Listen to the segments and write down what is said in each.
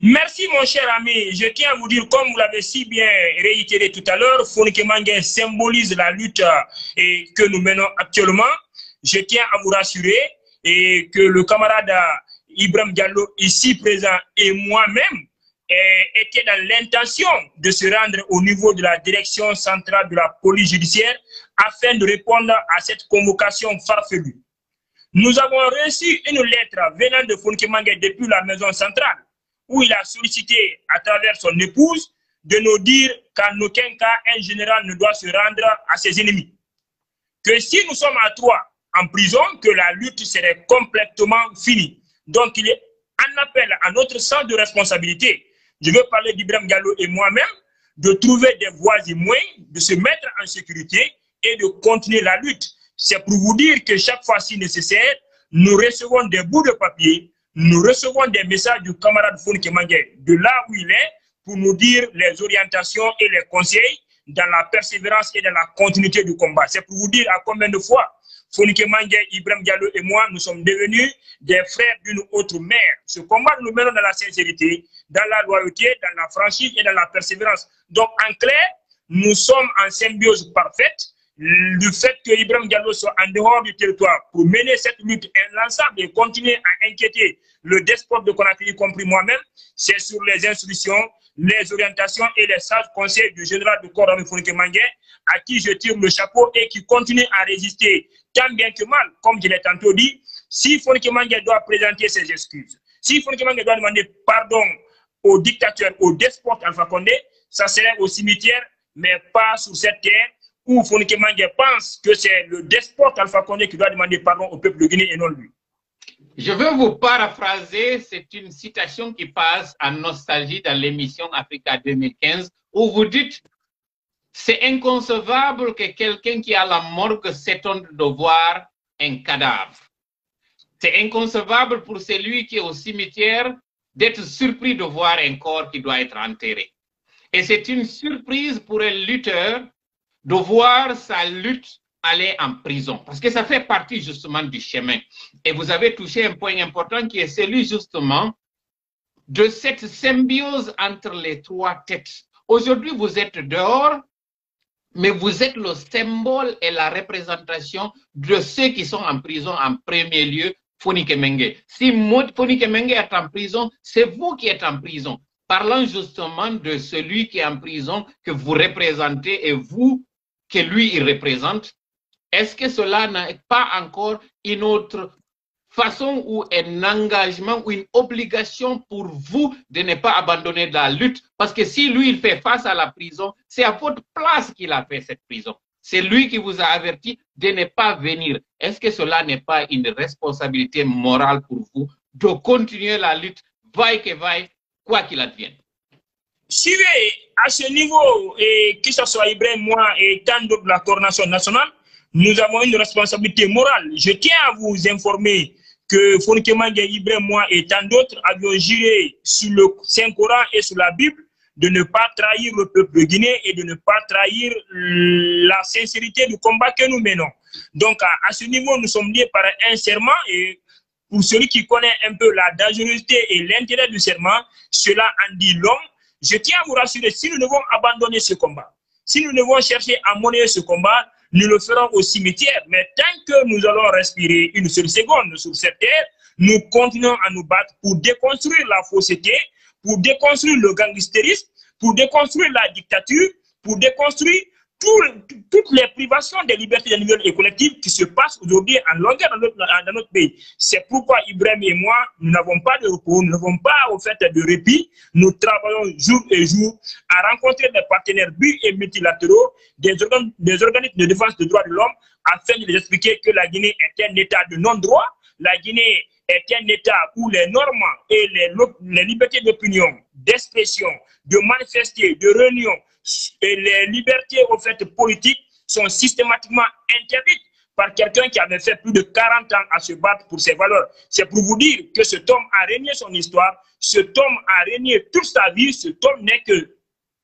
Merci mon cher ami. Je tiens à vous dire, comme vous l'avez si bien réitéré tout à l'heure, Fonikemangue symbolise la lutte et que nous menons actuellement. Je tiens à vous rassurer et que le camarade Ibrahim Diallo ici présent et moi-même étaient dans l'intention de se rendre au niveau de la direction centrale de la police judiciaire afin de répondre à cette convocation farfelue. Nous avons reçu une lettre venant de Fonikemangue depuis la maison centrale où il a sollicité à travers son épouse de nous dire qu'en aucun cas un général ne doit se rendre à ses ennemis. Que si nous sommes à trois en prison, que la lutte serait complètement finie. Donc il est un appel à notre sens de responsabilité. Je veux parler d'Ibrahim Gallo et moi-même, de trouver des voies et moyens de se mettre en sécurité et de continuer la lutte. C'est pour vous dire que chaque fois si nécessaire, nous recevons des bouts de papier nous recevons des messages du camarade Founi de là où il est pour nous dire les orientations et les conseils dans la persévérance et dans la continuité du combat. C'est pour vous dire à combien de fois Founi Ibrahim Diallo et moi, nous sommes devenus des frères d'une autre mère. Ce combat, nous menons dans la sincérité, dans la loyauté, dans la franchise et dans la persévérance. Donc, en clair, nous sommes en symbiose parfaite le fait que Ibrahim Diallo soit en dehors du territoire pour mener cette lutte inlassable et continuer à inquiéter le despote de Conakry, y compris moi-même, c'est sur les instructions, les orientations et les sages conseils du général de corps Founike à qui je tire le chapeau et qui continue à résister tant bien que mal, comme je l'ai tantôt dit, si Founike doit présenter ses excuses, si Founike doit demander pardon au dictateur, au despote Alpha Condé, ça serait au cimetière, mais pas sur cette terre où Fonike pense que c'est le despote Alpha Condé qui doit demander pardon au peuple de Guinée et non lui. Je veux vous paraphraser, c'est une citation qui passe en nostalgie dans l'émission Africa 2015 où vous dites c'est inconcevable que quelqu'un qui a la morgue s'étonne de voir un cadavre. C'est inconcevable pour celui qui est au cimetière d'être surpris de voir un corps qui doit être enterré. Et c'est une surprise pour un lutteur de voir sa lutte aller en prison, parce que ça fait partie justement du chemin. Et vous avez touché un point important qui est celui justement de cette symbiose entre les trois têtes. Aujourd'hui, vous êtes dehors, mais vous êtes le symbole et la représentation de ceux qui sont en prison en premier lieu, Foni Kemenge. Si Foni Kemenge est en prison, c'est vous qui êtes en prison. Parlant justement de celui qui est en prison, que vous représentez et vous, que lui, il représente, est-ce que cela n'est pas encore une autre façon ou un engagement ou une obligation pour vous de ne pas abandonner la lutte? Parce que si lui, il fait face à la prison, c'est à votre place qu'il a fait cette prison. C'est lui qui vous a averti de ne pas venir. Est-ce que cela n'est pas une responsabilité morale pour vous de continuer la lutte, vaille que vaille, quoi qu'il advienne? Suivez à ce niveau, et que ce soit Ibrahim, moi et tant d'autres de la coordination nationale, nous avons une responsabilité morale. Je tiens à vous informer que Fonkemangue, Ibrahim, moi et tant d'autres avions juré sur le Saint-Coran et sur la Bible de ne pas trahir le peuple de Guinée et de ne pas trahir la sincérité du combat que nous menons. Donc, à, ce niveau, nous sommes liés par un serment et pour celui qui connaît un peu la dangerosité et l'intérêt du serment, cela en dit long je tiens à vous rassurer, si nous devons abandonner ce combat, si nous devons chercher à monnayer ce combat, nous le ferons au cimetière. Mais tant que nous allons respirer une seule seconde sur cette terre, nous continuons à nous battre pour déconstruire la fausseté, pour déconstruire le gangstérisme, pour déconstruire la dictature, pour déconstruire toutes les privations des libertés individuelles et collectives qui se passent aujourd'hui en longueur dans notre, pays. C'est pourquoi Ibrahim et moi, nous n'avons pas de repos, nous n'avons pas au fait de répit. Nous travaillons jour et jour à rencontrer des partenaires bi et multilatéraux, des, des organismes de défense des droits de l'homme, afin de les expliquer que la Guinée est un État de non-droit. La Guinée est un État où les normes et les, les libertés d'opinion, d'expression, de manifester, de réunion, et les libertés au fait politiques sont systématiquement interdites par quelqu'un qui avait fait plus de 40 ans à se battre pour ses valeurs. C'est pour vous dire que cet homme a régné son histoire, cet homme a régné toute sa vie, cet homme n'est que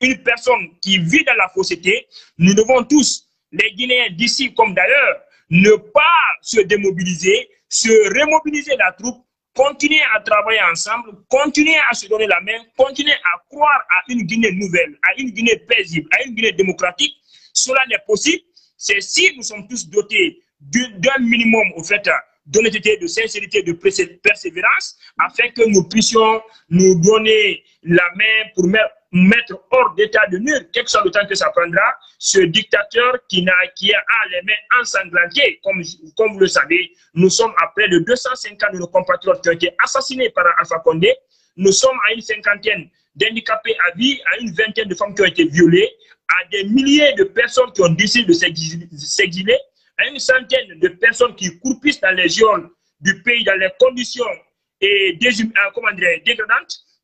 une personne qui vit dans la fausseté. Nous devons tous, les Guinéens d'ici comme d'ailleurs, ne pas se démobiliser, se remobiliser la troupe continuer à travailler ensemble, continuer à se donner la main, continuer à croire à une Guinée nouvelle, à une Guinée paisible, à une Guinée démocratique. Cela n'est possible. C'est si nous sommes tous dotés d'un minimum, au fait, d'honnêteté, de sincérité, de persévérance, afin que nous puissions nous donner la main pour mettre hors d'état de nuire, quel que soit le temps que ça prendra, ce dictateur qui, a, qui a les mains ensanglantées. Comme, comme vous le savez, nous sommes à près de 250 de nos compatriotes qui ont été assassinés par Alpha Condé. Nous sommes à une cinquantaine d'handicapés à vie, à une vingtaine de femmes qui ont été violées, à des milliers de personnes qui ont décidé de s'exiler, à une centaine de personnes qui courpissent dans les zones du pays dans les conditions et comment dire, dégradantes.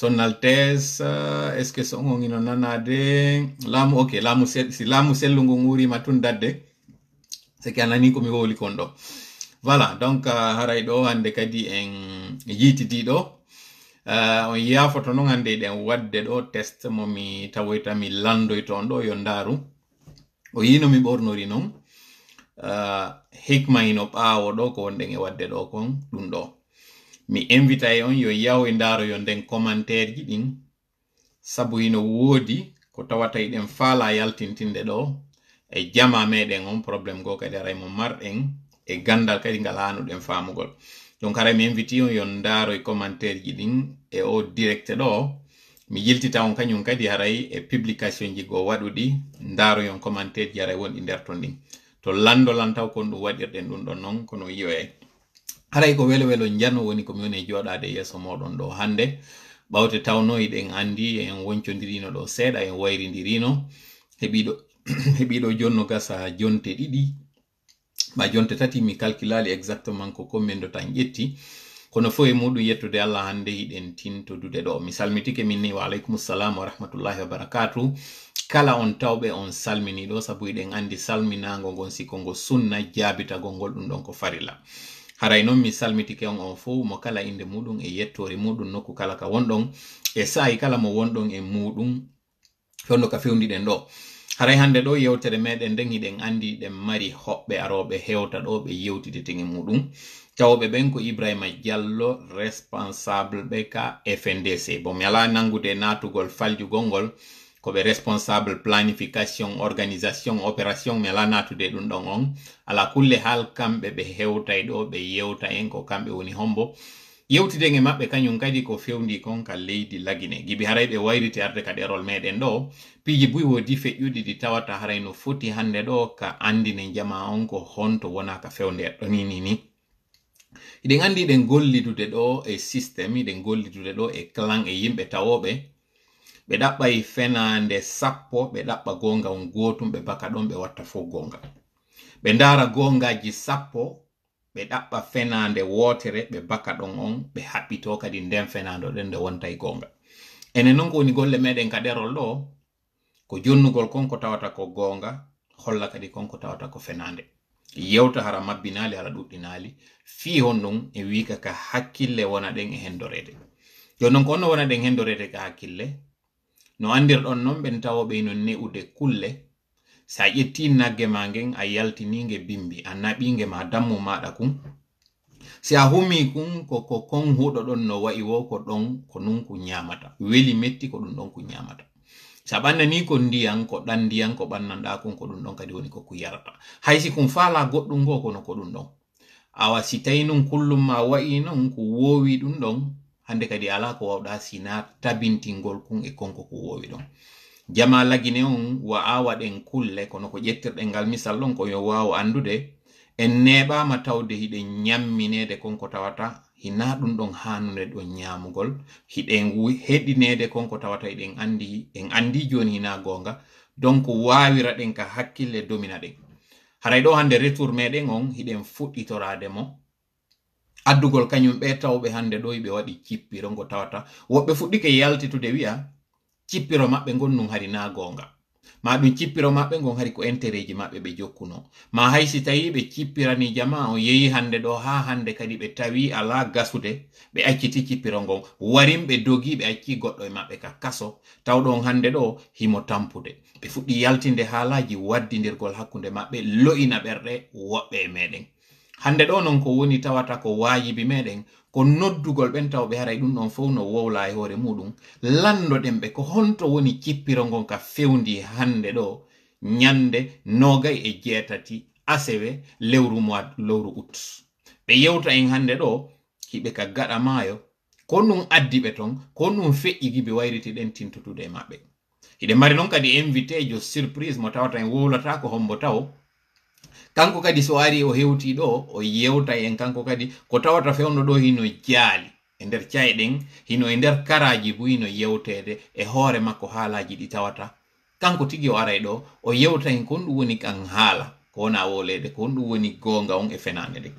son altesse est ce que so ngino ino nanade. Laamu ok laamu si laamu sellungu nguri tun dadde c'est que anani komi mi kon ɗo voilà donc uh, haray ɗo hande kadi en yitidi do. Uh, on yafoto noon hande den wadde ɗo test momi tawoyta mi landoy toon ɗo yo ndaru. O yino mi ɓornori noon uh, hikma ino ɓaawo ɗo ko wonɗen e wadde ɗo kon ɗum ɗo mi invitay on yo yaw e ndaroyo nden commentaire ji ɗin. Sabu hino woodi ko tawata eɗen faala yaltintinde ɗo e jama meɗen on probléme go kadi aray mo marɗen e gandal kadi ngal hanuɗen famugol donc aray mi inviti on yo ndaaro e commentaire ji ɗin e o directe ɗo. Mi yiltita on kañum kadi haray e publication ji go waɗuɗi ndaaro yon commentaire ji aray wonɗi nder ton ɗin. To landolan taw kon ɗum waɗirɗen ɗum ɗon noon kono wiyo haray ko welo welo njano woni ko mi woni jooɗaade yeeso moɗon ɗo hannde ɓawte tawno iɗen anndi en woncondirino ɗo seeɗa en wayrindirino heɓiɗo heɓiɗo jonno gasa jonte ɗiɗi ma jonte tati mi calculali exactement ko do tan ƴetti kono fo e muɗum yettude allah hannde hiɗen tintodude ɗo mi salmitike min ni wa aleykum salam wa rahmatullahi wa barakatu kala on tawɓe on salmini ɗo sabu eɗen anndi salminago ngon sikongo sunna jaabitagol ngol ɗum ɗon ko farilla haray noon mi salmitike on on fo mo kala inde muɗum e yettore muɗum nokku kala ka wonɗon e sa'i kala mo wonɗon e muɗum. Fonno ka fewdiɗen ɗo. Haray hande ɗo yewtere meɗen nden hiɗen andi ɗen mari hoɓɓe aroɓe hewta ɗo ɓe yewtideten e muɗum. Tawoɓe ɓen ko ibrahima diallo responsable ɓe ka fndc bon mi ala nangude natugol faljugol gongol koɓe responsable planification organisation opération mi ala natude ɗum ɗon on ala kulle hal kamɓe ɓe hewtay ɗo ɓe yewta en ko kamɓe woni hombo. Yewtiden e maɓɓe kañum kadi ko fewndi kon ka leydi lagine. Gibi haray ɓe wayriti arde ka ɗerol meɗen ɗo piiji buy wodi feƴƴuɗi ɗi tawata haray no foti hande ɗo ka andine jama on ko honto wona ka fewnde ɗo ni ni iɗen andi ɗen gollidude ɗo e systéme iɗen gollidude ɗo e clan e yimɓe tawoɓe ɓe ɗaɓɓay e fenande sappo ɓe ɗaɓɓa gonga on gotum ɓe baka ɗon ɓe watta fo gongal ɓe ndara gongaji sappo ɓe ɗaɓɓa fenande wotere ɓe baka ɗon on ɓe haɓɓito kadi nden fenande ɗen nde wonta e gongal enen non ko woni golle meɗen kaɗerol ɗo ko jonnugol kon ko tawata ko gonga holla kadi kon ko tawata ko fenande. Yewta hara mabbinali hara ɗuɗɗinali fi hon ɗum e wika ka hakkille wona ɗen e hendorede. Dorede jonnon ko onno wona ɗen hendorede ka hakkille no andirɗon noon ɓen tawoɓe no ne'ude kulle. Sa ƴetti nagge ma ngen a yaltininge bimbi a naɓinge ma dammu maɗa kum si a humi kum koko kon huɗo ɗon no wa'i wo ko ɗon ko nun ku ñamata weli metti ko ɗum ɗon ku ñamata sa ɓannani ko ndiyan ko ɗan ndiyan ko ɓannanɗa kon ko ɗum ɗon kadi woni koko yarata. Haysi kum fala goɗɗum ngo kono ko ɗum ɗon. Awa si tawi nun kullum ma wa'i non ko wowi ɗum ɗon hande kadi ala ko wawɗa sina tabintingol kun e konko ko wowi ɗon. Jama lagine on wa awaɗen kulle kono ko ƴettirɗen ngal misal ɗon ko yo wawa andude en neɓama tawde hiɗen ñamminede konko tawata hina ɗum ɗon hanude ɗon ñamugol hiɗen heɗinede konko tawata eɗen andi en andi joni hina gonga. Donc wawira ɗen ka hakkille domina ɗen. Haray ɗo hande retour meɗen on hiɗen fuɗɗitorade mo. addugol kañum ɓe tawɓe hande ɗo ɓe waɗi cippiro ngo tawata. Woɓɓe fuɗɗike yaltitude wi'a cippiro maɓɓe ngon nun hari na gonga. Ma ɗum cippiro maɓɓe ngon hari ko entereji maɓɓe ɓe jokkuno. Ma hay si tawi ɓe cippirani jama o yehi hande ɗo ha hande kadi ɓe tawi ala gasude ɓe acciti cippiro ngon. Warin ɓe dogi ɓe acci goɗɗo e maɓɓe ka kaso. Tawɗon hande ɗo himo tampude. Ɓe fuɗɗi yaltinde haalaji waddidirgol hakkunde maɓɓe lo'ina ɓerɗe woɓɓe e meɗen. hande ɗo non ko woni tawata ko wajibi meɗen ko noddugol ɓen taw ɓe haray ɗum ɗon fof no wowla e hoore muɗum. Landoɗen ɓe ko honto woni cippiro ngon ka fewndi hande ɗo ñande nogay e jeetati asewe lewru mois lewru ut. Ɓe yewta en hande ɗo hiɓe ka gaɗa maayo ko ɗum addi ɓe ton ko ɗum feƴƴigi ɓe wayritiɗen tintotude e maɓɓe. Hiɗe mari noon kadi invité jo surprise mo tawata en wowlata ko hombo taw kanko kadi so ari o hewti ɗo o yewta en kanko kadi ko tawata fewno ɗo hino jaali e nder cayɗen hino e nder karaji bo hino yewtede e hoore makko haalaji ɗi tawata. Kanko tigi o aray ɗo o yewta en kon ɗum woni kan haala ko wona wolede ko ɗum woni gonga on e fenande nde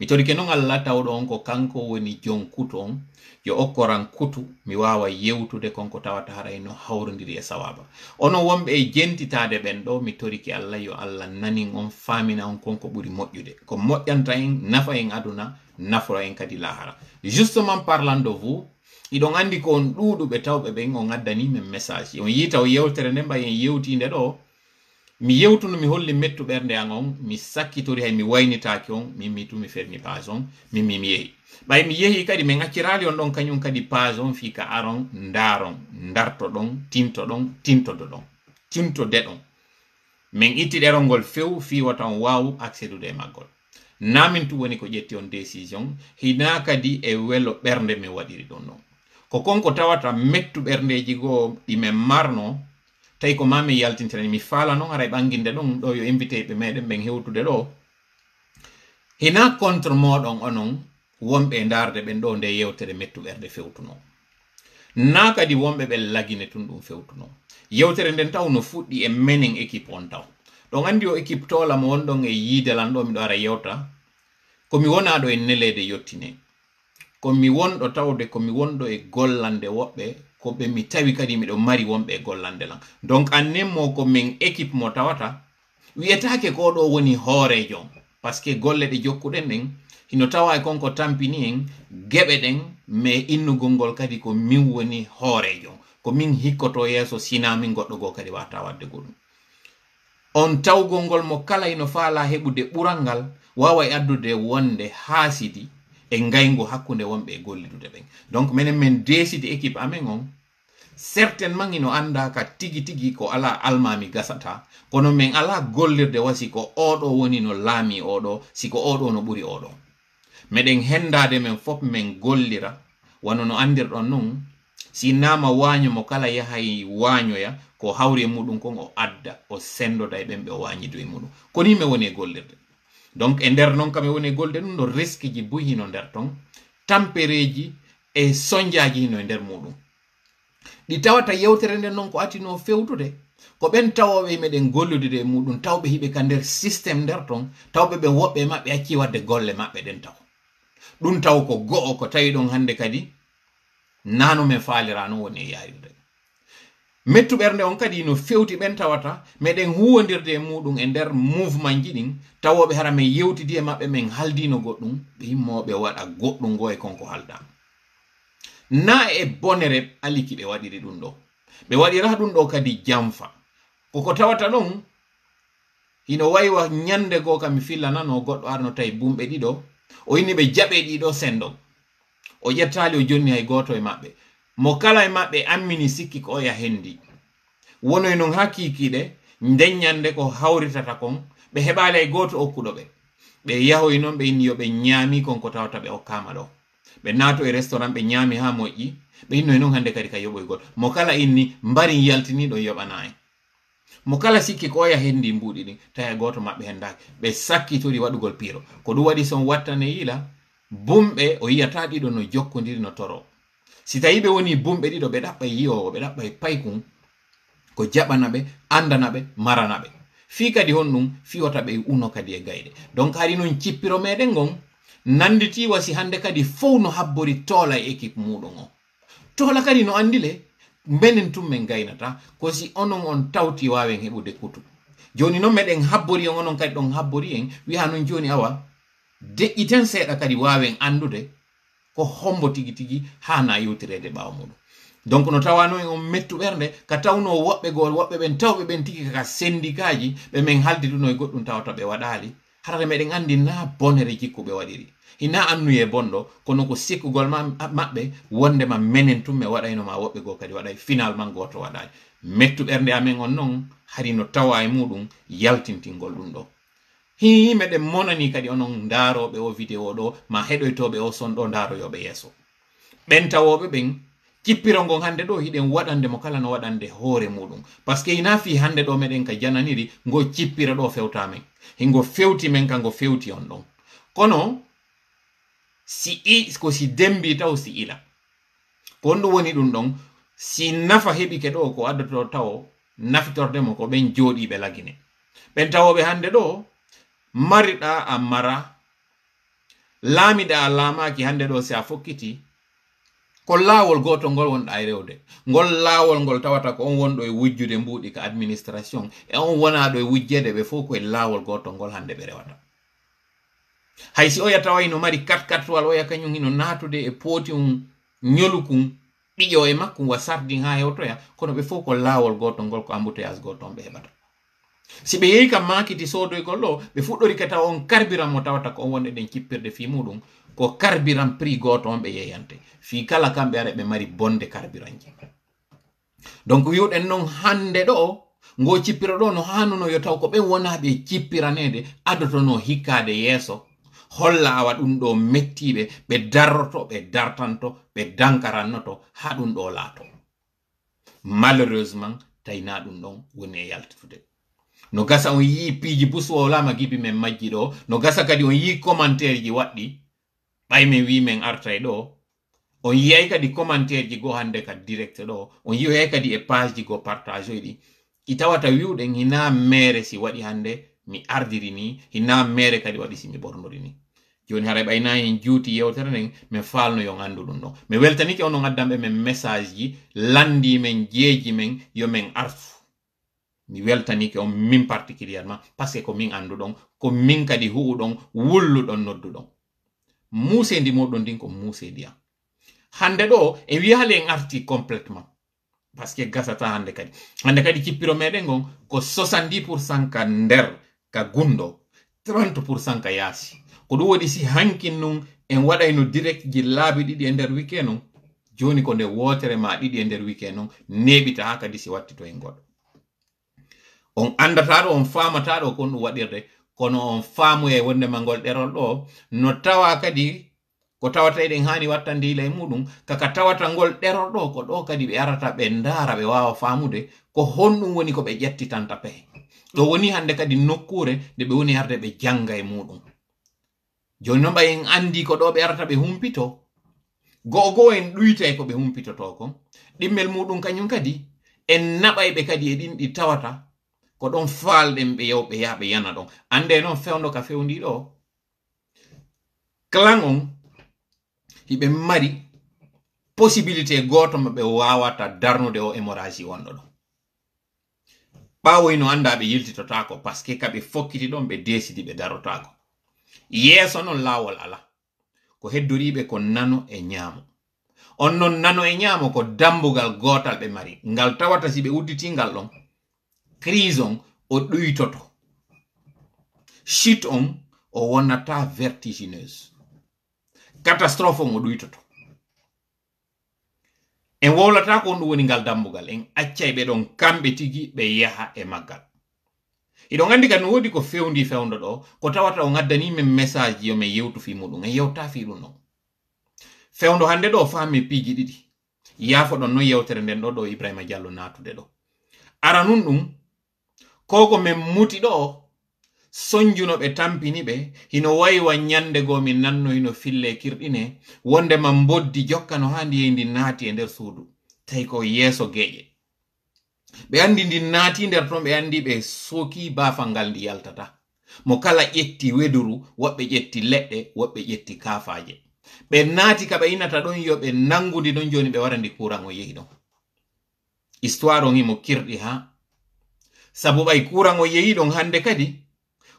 mi torike noon allah tawɗo on ko kanko woni jonkuto on yo okkoran kutu mi wawa yewtude konko tawata haray no hawrodiri e sawaba. Onon wonɓe e jentitade ɓen ɗo mi toriki allah yo allah nanin on famina on konko ɓuri moƴƴude. Ko moƴƴanta en nafa en aduna nafora en kadi lahara. Justement parlant de vous iɗon andi ko on ɗuɗuɓe tawɓe ɓen on addani men message. On yiita o yewtere nde mbay en yewtinde ɗo mi yewtuno mi holli mettu ɓernde an on mi sakkitori hay mi waynitaki on min mi tumi fermi page on min mimi yehi. Ɓay mi yehi kadi min accirali on ɗon kañum kadi page on fi ka aron ndaron darto ɗon tinto ɗon tintodo ɗon tintode ɗon min itti ɗerol ngol few fi wata on wawu accédude e maggol. Namin tu woni ko ƴetti on décision hina kadi e welo ɓernde min waɗiri ɗum ɗon ko konko tawata mettu ɓerndeji goo ɗimin marno tawi ko mami yaltintirani mi faala noon aray ɓanginde ɗon ɗo yo invité ɓe meɗen ɓen hewtude ɗo. Hina contre moɗon onon wonɓe darde ɓen ɗo nde yewtere mettuɓerde fewtuno. Na kadi wonɓe ɓen lagine tun ɗum fewtuno. Yewtere nden taw no fuɗɗi e menen équipe on taw. Ɗon andi o équipe tola mo wonɗon e yiidelan ɗo miɗo ara yewta. Komi wona ɗo e nelede yettine komi wonɗo tawde komi wonɗo e gollande woɓɓe. ko ɓe mi tawi kadi miɗo mari wonɓe gollande lan. Donc annen mo ko min équipe mo tawata wiyetake ko ɗo woni hoorejo par ce que golle ɗe jokkuɗen ɗen hino tawa konko tampini en geɓe ɗen mais innugol ngol kadi ko min woni hoorejo ko min hikkoto yeeso sinamin goɗɗo goo kadi wata wadde goɗum on tawgol ngol mo kala ino faala heɓude ɓural ngal wawai addude wonde haasidi e ngayngo hakkunde wonɓe e gollidude ɓen. Donc minen min décide équipe amen on. Certainement ino anda ka tigi tigi ko ala almami gasata. Kono min ala gollirde wasi ko oɗo woni no laami oɗo siko oɗo no ɓuri oɗo. Meɗen hendade men fof min gollira wano no andirɗon nun sinama waño mo kala yahay wañoya ko hawri e muɗum kon o adda o sendoda e ɓen ɓe o wañido e muɗum. Koni min woni e gollirde. donc e nder noon kam e woni e golɗe ɗum no risque ji boyi hino nder. Ton tampereji e soñdiaji hino e nder muɗum. Ɗi tawata yewtere nden noon ko atino fewtude ko ɓen tawoɓe meɗen golludude e muɗum tawɓe hiɓe ka nder systéme nder. Ton tawɓe ɓe woɓɓe maɓɓe acci wadde golle maɓɓe ɗen taw. Ɗum taw ko go'o ko tawi ɗon hannde kadi nano men falira non woni e yarirde mettuɓernde on kadi no fewti ɓen tawata meɗen huwodirde e muɗum e nder mouvement ji ɗin tawoɓe hara min yewtidi e maɓɓe min haldino goɗɗum ɓe yimmoɓe waɗa goɗɗum go e konko haldama na e bonere aliki ɓe waɗiri ɗum ɗo. Ɓe waɗira ɗum ɗo kadi jamfa. Koko tawata ɗon ino waywa ñande goo kam mi fillanano goɗɗo arno tawi bumɓe ɗiɗo o yini ɓe jaɓe ɗiɗo sendo. O ƴettali o jonni hay goto e maɓɓe. mo kala e maɓɓe ammini sikki ko oya hendi wonoy e non ha kiikiiɗe ndeññande ko hawritata kon ɓe heɓali e goto okkuɗo ɓe. Ɓe yahoy noon ɓe inni yo ɓe ñaami kon ko tawata ɓe hokkama ɗo. Ɓe naato e restaurant ɓe ñaami ha moƴƴi ɓe innoy e noon hande kadi ka yoɓoy goto. Mo kala inni mbarin yaltiniɗo yoɓana en mo kala sikki ko oya hendi mbuuɗi ɗin tawi goto maɓɓe hendaki ɓe sakkitori waɗugol piiro. Ko ɗum waɗi son wattane yila bumɓe o yiyata ɗiɗo no jokkodiri no toro si tawi ɓe woni bumɓe ɗiɗo ɓe ɗaɓɓay yi'owo ɓe ɗaɓɓay paykun ko jaɓana ɓe andana ɓe marana ɓe. Fi kadi hon ɗum fiwata ɓe uno kadi e gayɗe. Donc hari noon cippiro meɗen ngon nanditi wasi hande kadi fof no habbori toola e équipe muɗum o. Toola kadi no andile mbenen tum men gaynata ko si onon on tawti wawen heɓude kutu. Joni noon meɗen habbori on onon kadi ɗon habbori en wiha noon joni awa deƴƴiten seeɗa kadi wawen andude ko hombo tigi tigi ha na yewtirede ɓaawo muɗum. Donc no tawano en on mettuɓernde ka tawno woɓɓe gol woɓɓe ɓen tawɓe ɓen tigi kaka sendikaji ɓe min haldi ɗuno e goɗɗum tawata ɓe waɗali. Harata meɗen andi na bonere jikkuɓe waɗiri. Hina annuye bonɗo kono ko sikkugol maɓɓe wondema menen tum mi waɗaynoma woɓɓe goo kadi waɗay finalement goto waɗani mettuɓernde amen on noon hari no tawa e muɗum yaltintingol ɗum ɗo. hiime ɗen monani kadi onon daroɓe o vidéo ɗo ma heɗoytoɓe o son ɗo ndaaroyoɓe yeeso. Ɓen tawoɓe ɓen kippiro ngon hande ɗo hiɗen waɗande mo kala no waɗande hoore muɗum. Par ce que ina fi hande ɗo meɗen ka jananiri ngo cippira ɗo fewta men. Hingo fewti men ka ngo fewti on ɗon. Kono si i ko si dembi taw si ila. Ko on ɗum woni ɗum ɗon si nafa heɓike ɗo ko addoto taw nafitorde mo ko ɓen jooɗiɓe lagine. Ɓen tawoɓe hande ɗo mariɗa a mara laamiɗa a laamaki hannde ɗo si a fokkiti ko laawol goto ngol wonɗa e rewde. Ngol laawol ngol tawata ko on wonɗo e wujjude mbuuɗi ka administration e on wona ɗo e wujjede ɓe fof koye laawol goto ngol hande ɓe rewata. Hay si oya tawayno mari katkatwal oya kañum hino naatude e pooti um ñolukun ɓiƴo e makkum wa sardin ha hewtoya kono ɓe fof ko laawol goto ngol ko goto on ɓe heɓata si ɓe yehi kam makiti sodoygol ɗo ɓe fuɗɗori ka tawa on carburant mo tawata ko on wonde ɗen cippirde fi muɗum ko carburant prix goto on ɓe yeyante. Fi kala kamɓe ara ɓe mari bonde carburant ji donc wiwɗen noon hande ɗo ngo cippira ɗo no hanuno yo taw ko ɓen wona ɓe cippiranede adotono hikkade yeeso. Holla awa ɗum ɗo mettiɓe ɓe darroto ɓe dartanto ɓe dankarannoto ha ɗum ɗo laato. Malheureusement tawina ɗum ɗon woni e yaltitude no gasa on yi piiji busu o lama gibi men majji ɗo. No gasa kadi on yi commentaire ji waɗɗi ɓay min wi men artay ɗo. On yiyay kadi commentaire ji go hande kadi direct ɗo. On yiyoyay kadi e page ji go partage ɗi. I tawata wiwɗen hina mere si waɗi hande mi ardiri ni hina mere kadi waɗi si mi ɓornori ni. Joni haray ɓayna en juuti yewtere nden min falno yon andu ɗum ɗo. Mi weltanike onon addanɓe men message ji landi men jeeji men yo min artu mi weltanike on min particulièrement par ce que ko min anduɗon ko min kadi hu'uɗon wulluɗon nodduɗon. Musendi moɗon ndin ko musedi am hande ɗo e wiyale en arti complètement. Par ce que gasata hande kadi. Hande kadi cippiro meɗen gon ko 70 pourcent ka nder ka gundo 30 pourcent ka yaasi. Ko ɗum waɗi si hankin nun en waɗayno direct ji laabi ɗiɗi e nder wike non joni ko nde wotere ma ɗiɗi e nder wike non neɓita ha kadi si watti to en goɗɗo on andataɗo on famataɗo kon ɗum waɗirde kono on faamu e wondema ngol ɗerol ɗo no tawa kadi ko tawata eɗen hani watta ndila e muɗum kaka tawata ngol ɗerol ɗo ko ɗo kadi ɓe arata ɓe ndaara ɓe wawa famude ko honɗum woni ko ɓe ƴettitanta pehe ɗo woni hande kadi nokkure nde ɓe woni arde ɓe janga e muɗum. Joni noon ɓa en andi ko ɗo ɓe arata ɓe humpito go'o goo en ɗuytay ko ɓe humpitoto kon ɗimmel muɗum kañum kadi en naɓay ɓe kadi e ɗin ɗi tawata ko ɗon faalɗen ɓe yewɓe yaɓe yana ɗon ande noon fewdo ka fewndi ɗo clan on hiɓe mari possibilité goto mo ɓe wawata darnude o hémorragie wonɗo ɗo ɓawoy no anda ɓe yiltitotako par ce que kaɓe fokkiti ɗon ɓe desidi ɓe darotako yeeso noon laawol ala ko heddoriɓe ko nano e ñaamo on noon nano e ñaamo ko dambugal gotal ɓe mari. Ngal tawata si ɓe udditingal ɗon crise on o ɗuytoto. Chute on o wonata vertigineuse catastrophe on o ɗuytoto. En wowlata ko on ɗum woni ngal dammugal en accay e ɓeɗon kamɓe tigi ɓe yaha e maggal. Iɗon andi kadi no wodi ko fewndi fewndo ɗo ko tawata on addanimen message yo min yewtu fi muɗum en yewta fi ɗum ɗon fewndo hande ɗo fami piiji ɗiɗi. Yaafoɗon non yewtere nden ɗo ɗo ibrahima diallo natude ɗo. Ara nun ɗum ko ko min muti ɗo sonjuno ɓe tampini ɓe hino waywa nyande go min nanno hino fille kirɗine wonde ma boddi jokka no handi yey ndi naati e nder suudu. Tawi ko yeeso geƴe ɓe andi ndi naati nder ton ɓe andi ɓe sooki baafal ngal ndi yaltata. Mo kala ƴetti weduru woɓɓe ƴetti leɗɗe woɓɓe ƴetti kaafaje ɓe naati ka ɓe inata ɗon yo ɓe nangudi ɗon joni ɓe wara ndi kuran o yehi ɗon. Histoire on himo kirɗi ha sabu ɓay kurango yehi ɗon hande kadi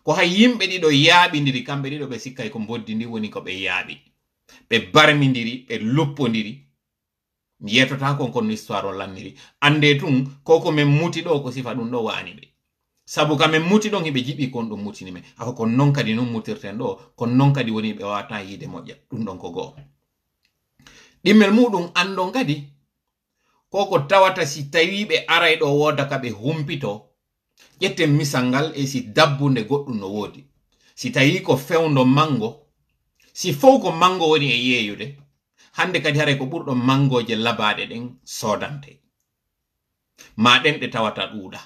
ko hay yimɓe ɗiɗo yaaɓidiri kamɓe ɗiɗo ɓe sikkay ko boddi ndi woni ko ɓe yaaɓi. Ɓe barmidiri ɓe luppodiri mi yetota kon kon histoire o lanniri. Ande tun ko ko min muti ɗo ko sifa ɗum ɗo wa'ani ɓe. Sabu ka min muti ɗon hiɓe jiɓi kon ɗum mutini men ako kon non kadi non mutirten ɗo kon non kadi woni ɓe wawata yiide moƴƴa. Ɗum ɗon ko go'o. Ɗimmel muɗum andon kadi ko ko tawata si tawi ɓe aray ɗo woda ka ɓe humpito ƴetten misal ngal e si dabbunde goɗɗum no woodi. Si tawi ko fewndo mango si fow ko mango woni e yeeyude hande kadi haray ko ɓurɗo mangoje labaɗe ɗen sodante ma ɗen ɗe tawata ɗuuɗa.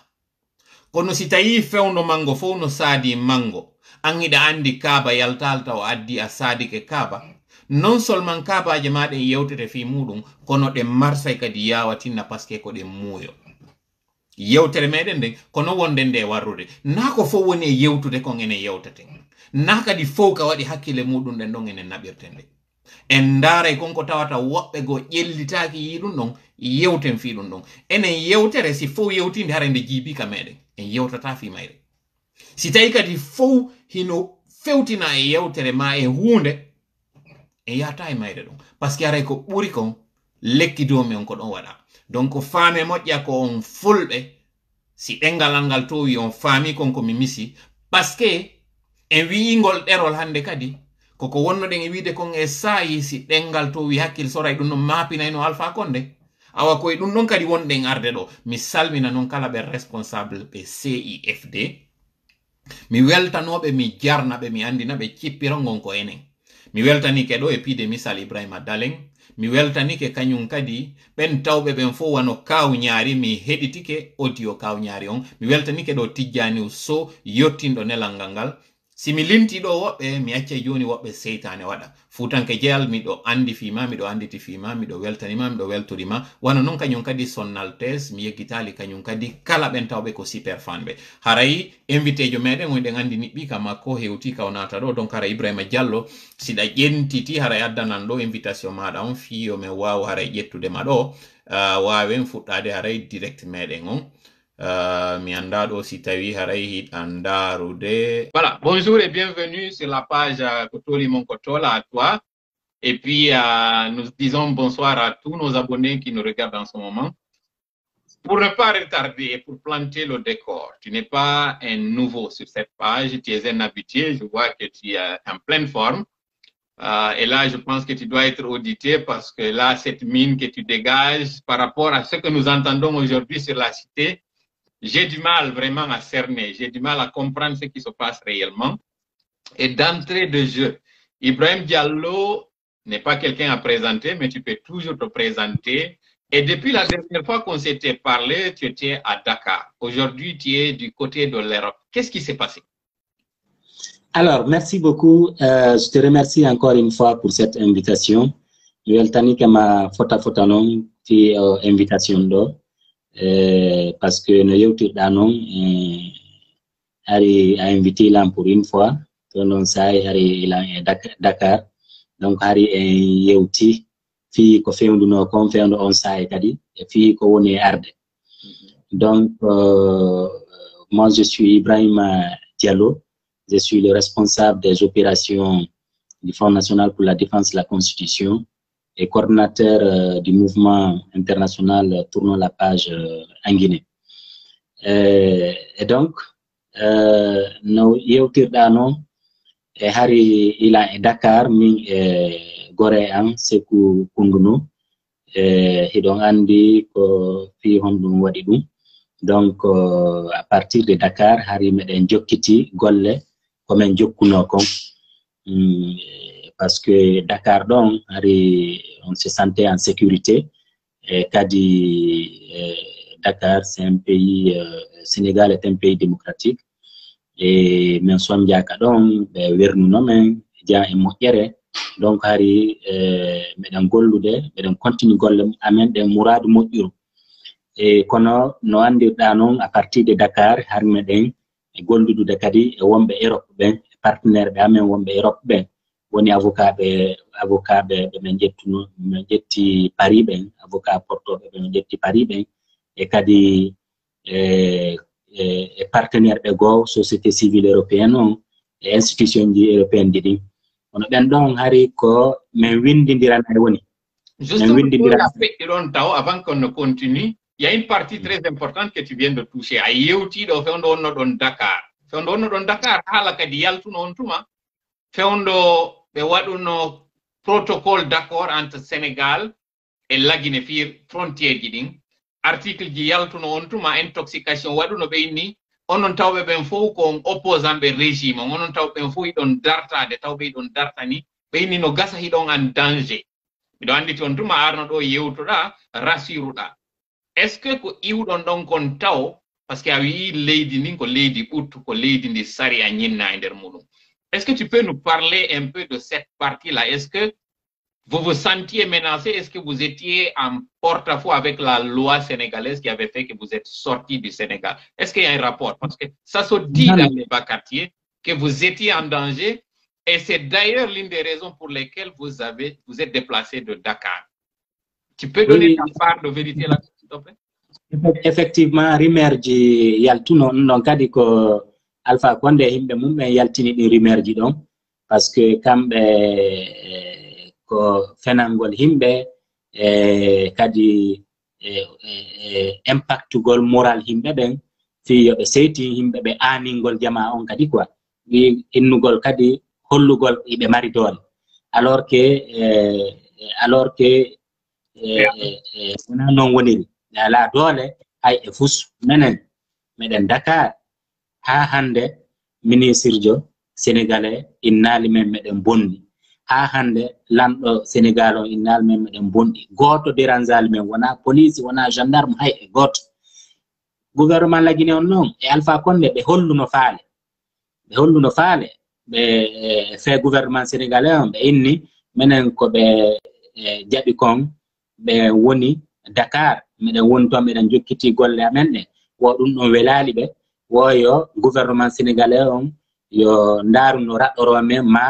Kono si tawi fewndo mango fow no saadi mango an iɗa andi kaaba yaltal taw addi a saadike kaaba non seulement kaabaje maɗen yewtete fi muɗum kono ɗe marsay kadi yawatinna par ce que ko ɗen muuyo. yewtere meɗen nden kono wonden nde warrude. Na ko fof woni e yewtude kon enen yewteten na kadi fof ka waɗi hakkille muɗum ɗen ɗon enen naɓirte nde en ndaaray e konko tawata woɓɓe goo ƴellitaaki yi ɗum ɗon yewten fii ɗum ɗon. Enen yewtere si fof yewtinde hara nde jiibi ka meɗen en yewtata fii mayre. Si tawi kadi fof hino fewtina e yewtere ma e huunde en yahata e mayre ɗon. Par ce que haray ko ɓuri kon lekki domi on ko ɗon waɗa donc faame moƴƴa ko on fulɓe si ɗengal al ngal towi on faami kon komi misi. Par ce que en wi'ingol ɗerol hande kadi koko wonnoɗen e wiide kon e saayi si ɗengal towi hakkil soray ɗum ɗon mapinayno alpha konde awa koye ɗum ɗon kadi wonɗen arde ɗo. Mi salmina noon kala ɓe responsable ɓe cifd mi weltanoɓe mi jarnaɓe mi andina ɓe cippirongon ko enen. Mi weltanike ɗo e piide misal ibrahima dalen mi weltanike kañum kadi ɓen tawɓe ɓen fo wano kawñaari mi heɗitike audio kawñaari on mi weltanike ɗo tijjani so yottinɗo nelal ngal ngal simi limti ɗo woɓɓe mi acca joni woɓɓe seytane waɗa. Futanke jeyal miɗo andi fima miɗo anditi fima miɗo weltanima miɗo weltorima wano noon kañum kadi sonnal tes mi yeggitali kañum kadi kala ɓen tawɓe ko super fanɓe haray invité jo woni ɗen andi niɓɓi ka makko hewti ka o nata ɗo donc haray ibrahima diallo siɗa ƴentiti haray addanan ɗo invitation maɗa on fiyo min wawa haray ƴettudema ɗo uh, wawen fuɗɗade haray direct meɗen on Uh, mi Voilà, bonjour et bienvenue sur la page euh, Kotoli Mon Kotola à toi. Et puis, euh, nous disons bonsoir à tous nos abonnés qui nous regardent en ce moment. Pour ne pas retarder et pour planter le décor, tu n'es pas un nouveau sur cette page, tu es un habitué, je vois que tu es en pleine forme. Euh, et là, je pense que tu dois être audité parce que là, cette mine que tu dégages par rapport à ce que nous entendons aujourd'hui sur la cité, j'ai du mal vraiment à cerner, j'ai du mal à comprendre ce qui se passe réellement. Et d'entrée de jeu, Ibrahim Diallo n'est pas quelqu'un à présenter, mais tu peux toujours te présenter. Et depuis la dernière fois qu'on s'était parlé, tu étais à Dakar. Aujourd'hui, tu es du côté de l'Europe. Qu'est-ce qui s'est passé? Alors, merci beaucoup. Euh, je te remercie encore une fois pour cette invitation. weltani kama fota fota noon fi uh, invitation eh, par ce que no yewtirɗa noon eh, a invité lam pour une fois. Noon sayi hari ilan e dakar. Donc hari en yewti fi ko kon on sayi kadi e fi ko woni e arde. Donc euh, moi je suis ibrahima diallo. Je suis le responsable des opérations du Front national pour la défense de la Constitution et coordinateur euh, du mouvement international euh, Tournons la page euh, en Guinée. et donc, no yewtirɗa noon e hari ila e dakar min e gore an seku kundunu e hiɗon andi ko fi honɗum waɗi ɗum donc à partir de dakar hari meɗen jokkiti golle komin jokkuno kon mm, parce que dakar hari on se sentait en sécurité. Et kadi eh, dakar c'est un pays euh, sénégal est un pays démocratique. Et min som jaka ɗon ɓe wernuno men jan e moƴƴere donc hari eh, meɗen gollude meɗen continue golle amen ɗen mouradu moƴƴuru e kono no andirɗa noon à partir de dakar har meɗen e golludude kadi e wonɓe europe ɓen partenaire ɓe amen wonɓe europe ɓen woni avocat ɓe avocat ɓe ɓeɓe jettuno ɓe jetti paris ɓen avocat portoɓe ɓe jetti paris ɓen e kadi e partenaire ɓe goo société civile européenne on e institution ji européenne ji ɗin kono ɓen ɗon hari ko min windidiran ay woni Justement, taw avant qu'on ne continue, il y a une partie très importante que tu viens de toucher. A yewtiɗo fewndo wonno ɗon Dakar. Fewndo wonno ɗon Dakar haala kadi yaltuno on tuma. Fewndo ɓe waɗuno protocole d' accord entre sénégal e lagine fir frontiére ji ɗin. Article ji yaltuno on tuma intoxication waɗuno ɓe inni onon tawɓe ɓen fof ko on opposant ɓe régime on onon tawɓe ɓen fof hiɗon dartade tawɓe hiɗon darta ni ɓe inni no gasa hiɗon an danger. Miɗo annditi on tuma arno ɗo yewtoɗa rasiruɗa. Est ce que ko iwɗon ɗon kon taw? Par ce que a wi'i leydi ndin ko leydi ɓuttu ko leydi ndi sari a ñinna e nder muɗum. Est ce que tu peux nous parler un peu de cette partie là est ce que vous vous sentiez menacé? Est ce que vous étiez en porte-à-faux avec la loi sénégalaise qui avait fait que vous êtes sorti du Sénégal? Est ce qu'il y a un rapport? Parce que ça se dit dans les bas quartiers que vous étiez en danger et c'est d'ailleurs l'une des raisons pour lesquelles vous avez vous êtes déplacé de Dakar. Tu peux donner oui. ta part de vérité là, s'il te plaît? Effectivement, rimerji yaltuno non kadi ko alpha konde himɓe mum ɓen yaltini ɗi rumeur ji ɗon par ce que kamɓe ko fenalngol himɓe e kadi e, e, e impactugol moral himɓe ɓen fi yoɓe seyti himɓe ɓe aaningol jama on kadi quoi. Innugol kadi hollugol iɓe mari doole. Alors que alors que wona noon woniri. Ala doole hay e fus menen. Meɗen dakar haa hannde minisirjo sénégalais innaali men meɗen bonɗi ha hande lamɗo sénégal o innaali men meɗen bonɗi goto dérangeali men wona police wona gendarme hay e goto. Gouvernement lagine on noon e alpha konde ɓe holluno faale. Ɓe holluno faale ɓe e, fait gouvernement sénégalais on ɓe inni minen ko ɓe e, jaɓi kon ɓe woni dakar. Miɗen woni toon miɗen jokkiti golle amen ɗe. Wo ɗum ɗon welali ɓe. woyo gouvernement sénégalais on yo ndaaru no raɗɗoro men ma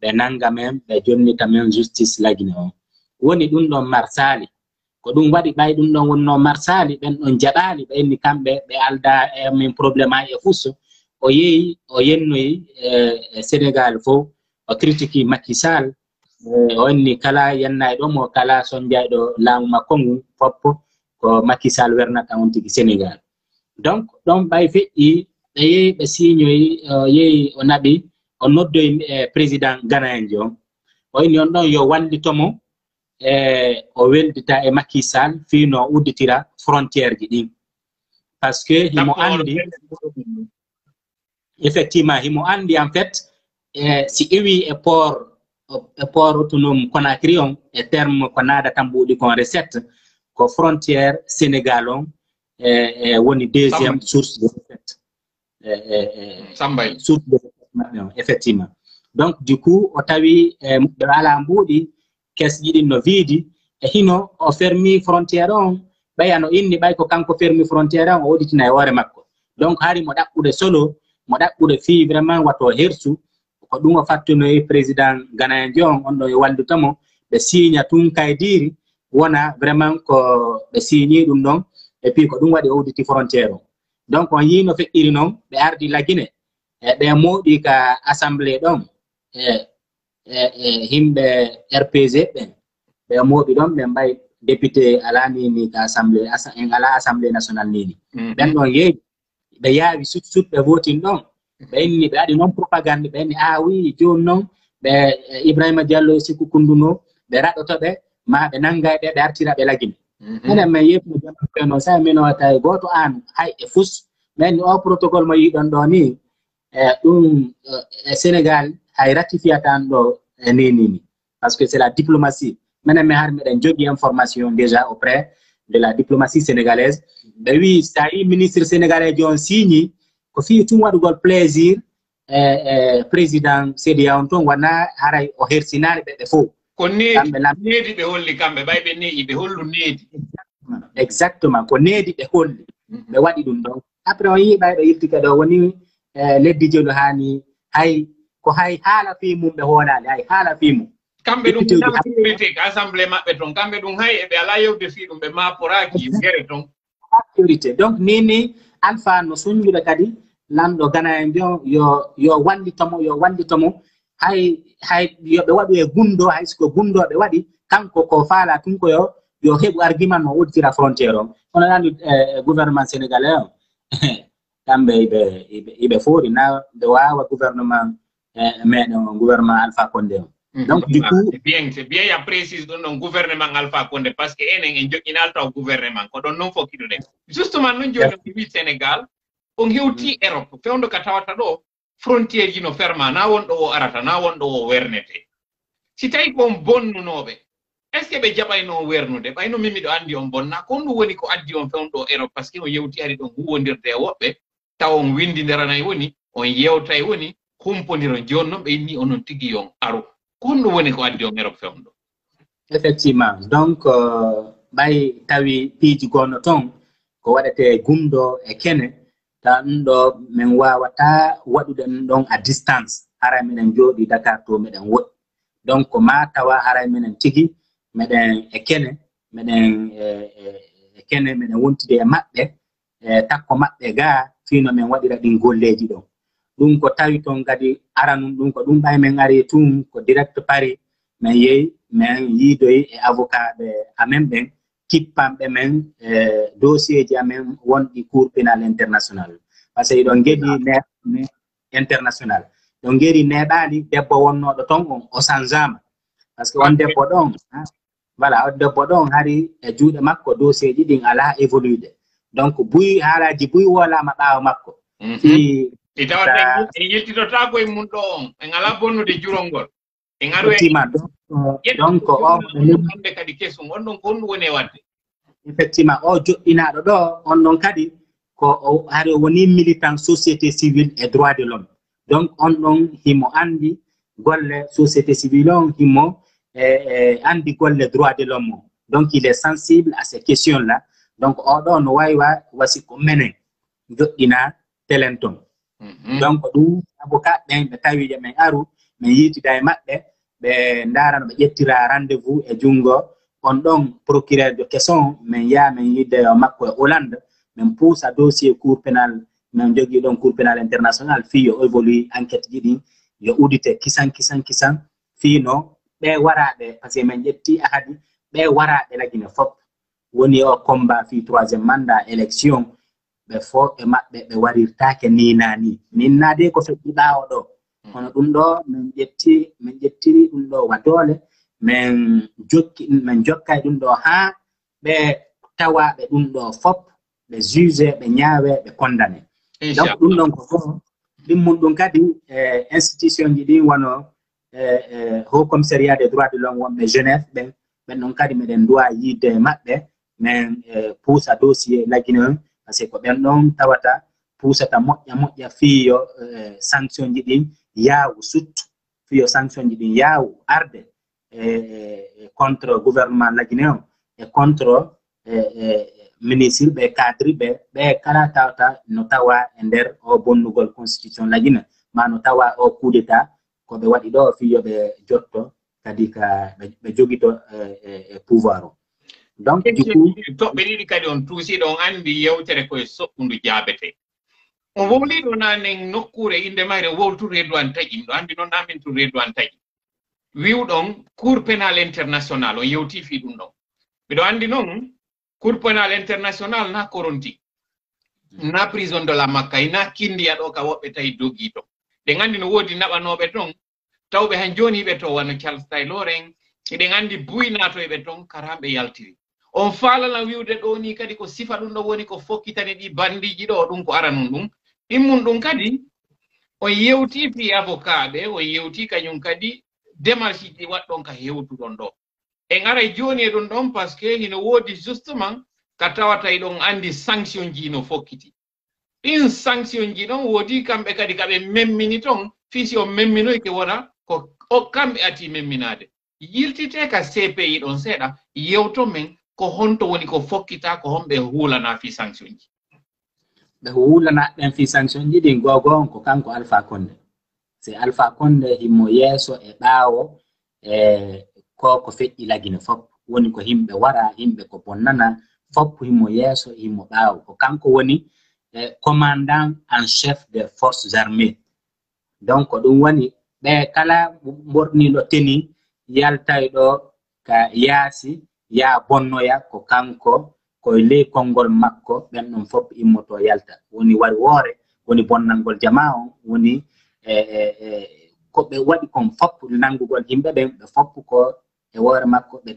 ɓe nanga men ɓe jonnita men justice lagine on. Woni ɗum ɗon marsali. Ko ɗum waɗi ɓay ɗum ɗon wonno marsali ɓen ɗon jaɗali ɓenni kamɓe ɓe alda min probléme aji e, e fusso o yehi o yennoyi e, e sénégal fof o critiqui makisal e, o inni kala yennayɗo mo kala soñjayɗo laamu makko ngu foppo ko makisal wernata on tigi sénégal. Donc ɗon ɓay feƴƴi ɓe yehi ɓe signoyi o yehi o naɓi o noddoyi président gana en jon o inni on ɗon yo wallitomo e o weldita e Macky Sall fino udditira frontiére ji ɗin. Par ce que himo andi effectivement himo andi en fait si iwi e port e port autonome conakry on e terme ko naada tan ɓuuɗi kon recette ko frontiére sénégal on E, e woni deuxiéme source de recette e, e source de recette maɓɓe o effectivement. Donc du coup o tawi ɓe ala mbuuɗi kes ɗiɗin no viidi e hino o fermi frontiére on ɓaya no inni ɓay ko kanko fermi frontiére on o woɗitina e hoore makko. Donc hari mo ɗaɓɓude solo mo ɗaɓɓude fii vraiment wato hersu ko ɗum o fattunoyi président ganaen jo on on ɗo e wallitamo ɓe signa tun kaydiri wona vraiment ko ɓe signi ɗum ɗon et puis ko ɗum waɗi owditi frontiére o. Donc on yii no feƴƴiri noon ɓe ardi lagine e ɓe mawɗi ka assemblé ɗon e e, e himɓe rpg ɓen. Ɓe mooɓi ɗon ɓe mbayi député alanini ka assemblé en ala assemblé national nini mm-hmm. ɓen ɗon yeeyi ɓe yaawi sut sut ɓe votin ɗon. Ɓe inni ɓe waɗi noon propagande ɓe inni ah a wi joni noon ɓe ibrahima diallo e sikku kunduno ɓe raɗoto ɓe ma ɓe nannga ɓe ɓe artira ɓe lagine. Enen min yetno jamaɓe noon sa min wata e goto an hay e fus min o protocole mo yiɗon ɗo ni e ɗum e sénégal hay ratifiatan ɗo e ninini par ce que c'est la diplomatie minen min har miɗen jogui information déjà auprès de la diplomatie sénégalaise ɓe wi sa yi ministre sénégalais jon signi ko fi tum waɗugol plaisir e e président sédia on toon wona haray o hersinani ɓe ɓe fof ko needi ɓe holli kamɓe ɓay ɓe neeƴi ɓe hollu needi. Exactement. Ko needi ɓe holli. Mm-hmm. Ɓe waɗi ɗum ɗon après on yiɓay ɓe irtika ɗo woni eh, leddi jelu haani hay ko hay haala fii mum ɓe hoolaali hay haala fii mum. Kamɓe ɗum politique assemblé maɓɓe toon kamɓe ɗum hay eɓe alaa yewde fii ɗum ɓe maaporaaki gere toon priorité. Donc ni ni alpha no suñjuɗe kadi lanɗo gana e mbiyon yo yo wallitomo yo wallitomo hay hay yoɓe waɗu e gundo hay siko gundo ɓe waɗi kanko ko faala tunko yo yo heɓu argument mo udditira frontiére o. Onon anndi e, e gouvernement sénégalais o? Kamɓe ɓe iɓe foori na ɓe wawa gouvernement e, meɗen on gouvernement alpha condé o. Mm-hmm. Donc du coup c'est bien c'est bien ya précise ɗon ɗon gouvernement alpha condé par ce que enen en joƴƴinal taw gouvernement. Ko ɗon noon fokkiɗo ɗen justement noon jooni o wi sénégal o hewti mm-hmm. europe. Fewndo ka tawata ɗo frontiére ji no ferma na wonɗo o arata na wonɗo o wernete. Si tawi ko on bonnunoɓe est ce que ɓe jaɓayno wernude? Ɓayno min miɗo anndi on bonna ko ɗum woni ko addi on fewn ɗo europe par ce que on yewti ari ɗon huwondirde e woɓɓe taw on winndindiranayi woni on yewta e woni humpodiron joni noon ɓe inni onon tigi yon aru. Ko ɗum woni ko addi on europe fewn ɗo? Effectivement. Donc euh, ɓay tawi piiji gonno toon ko waɗete gumdo e kene ta ɗum ɗo min wawata waɗude ɗum ɗon à distance hara minen jooɗi dakar to meɗen woɗɗi. Donc ma tawa hara minen tigi meɗen e kene meɗen e, e, e kene meɗen wontide e maɓɓe e takko maɓɓe ga fino min waɗira ɗin golleji ɗon ɗum ko tawi toon kadi aranum ɗum ko ɗum ɓay min ari tun ko direct pari min yehi min yiidoyi e avocat ɓe amen ɓen. kippanɓe men e, dosieji amen wonɗi cour pénal international par ce que eɗon geɗi international. Ɗon geri neɗani debbo wonnoɗo ton on o changeama par ce que on debbo ɗon voilà on debbo ɗon hari e juuɗe makko dosieji ɗin ala évolude donc buy haalaji buy wolama ɓaawa makko. Mhm. Fi ɗi tawata en yiltitotako e mum ɗo on en ala bonnude jurol ngol en e donc euh, donc o ƴettuɓe kadi kesum on ɗon ko honɗum woni e wadde effectivement o joɗɗinaɗo ɗo on ɗon kadi ko o woni militant société civile et droit de l'homme. Donc on ɗon himo andi golle société civile on himo e e andi golle droit de l'homme. O donc il est sensible à ces questions là donc oɗo no waywa wasi ko menen joɗɗina telen ton donc ɗum avocat ɓen ɓe tawi men aru min yiitida e maɓɓe ɓe ndaara no ɓe ƴettira rendez-vous e junngo. On ɗon procureur de question min yaha min yidde makko e hollande min puusa dossier cour pénal min jogii ɗon cour pénal international fii yo évolue enquête ji ɗin yo udite kisan kisan kisan. Fiino ɓe waraaɓe par ce que min ƴetti ahadi ɓe waraaɓe lagine fof woni o combat fii troisiéme mandat élection ɓe fof e maɓɓe ɓe warirtaake ninani ninnaade ko feƴƴuɗaa ɓaawo ɗo. kono ɗum ɗo min ƴetti min ƴettiri ɗum ɗo wadoole min jokki min jokkay ɗum ɗo haa ɓe tawaɓe ɗum ɗo fof ɓe juge ɓe ñaawe ɓe condane donc ɗum ɗon ko fof ɗimmum ɗum kadi e institution ji ɗin wono e, e, haut commissariat des droits de l'homme wonɓe genève ɓen ɓen ɗon kadi miɗen duwa yiide e maɓɓe min e, puusa dossier lagine on par ce que ko ɓen ɗon tawata puusata moƴƴa moƴƴa fiiyo sanction ji ɗin yaawu suttu fiyo sanction ji ɗin yaawu arde e contre gouvernement lagine o e contre ministre ɓe cadre ɓe ɓe kala tawata no tawa e nder o bonnugol constitution lagine ma no tawa o coup d'état ko ɓe waɗi ɗo fiyo ɓe jotto kadi ka ɓe jogito e pouvoir o. Donc toɓɓe ɗiɗi kadi on tuusiɗo on anndi yewtere koye soɓɓundu jaabete o wooliɗo nanen nokkure inde mayre woltu redwan taƴi. Ɗo anndi noon namin to redwan taƴi. Wiwɗon cour pénal international on yewti fi ɗum ɗon. Miɗo anndi noon cour pénal international na koronti na prison de la makkay na kindiya ɗo ka woɓɓe tawi dogii to. Ɗen anndi no woodi naɓanoɓe ton tawɓe han jooni ɓe to wano charles taylor en eɗen anndi buynatoyɓe ton karaɓe yaltiri on faalalan wiwde ɗo ni kadi ko sifa ɗum ɗo woni ko fokkitani ɗi bandiji ɗo ɗum ko aranum ɗum. ɗimmum ɗum kadi on yewti fi avocatɓe on yewti kañum kadi démarche ji waɗɗon ka hewtuɗon ɗo. En aray joni e ɗum ɗon par ce que hino woodi justement ka tawata e ɗon andi sanction ji no fokkiti. Ɗin sanction ji ɗon woodi kamɓe kadi kaɓe memmini ton fii si on memminoyke wona ko o kamɓe ati memminade yiltite ka cpi ɗon seeɗa yewto men ko honto woni ko fokkita ko honɓe huulana fi sanction ji. Ɓe wulana ɓen fi sanction ji ɗin gogo on ko kanko alpha konde se alpha konde himmo yeeso e ɓaawo e ko ko feƴƴi lagine fop. Woni ko himɓe wara himɓe ko bonnana fop himmo yeeso himmo ɓaawo. Ko kanko woni e commandant en chef des forces armées. Donc ɗum woni ɓe kala ɓorniɗo teni yaltay ɗo ka yaasi ya bonnoya ko kanko koye ley konngol makko ɓen ɗon fof immoto yalta. Woni wari woore woni bonnalngol jama on woni e, e, e ko ɓe waɗi kon fof nanngugol yimɓe ɓen ɓe fof ko e woore makko ɓe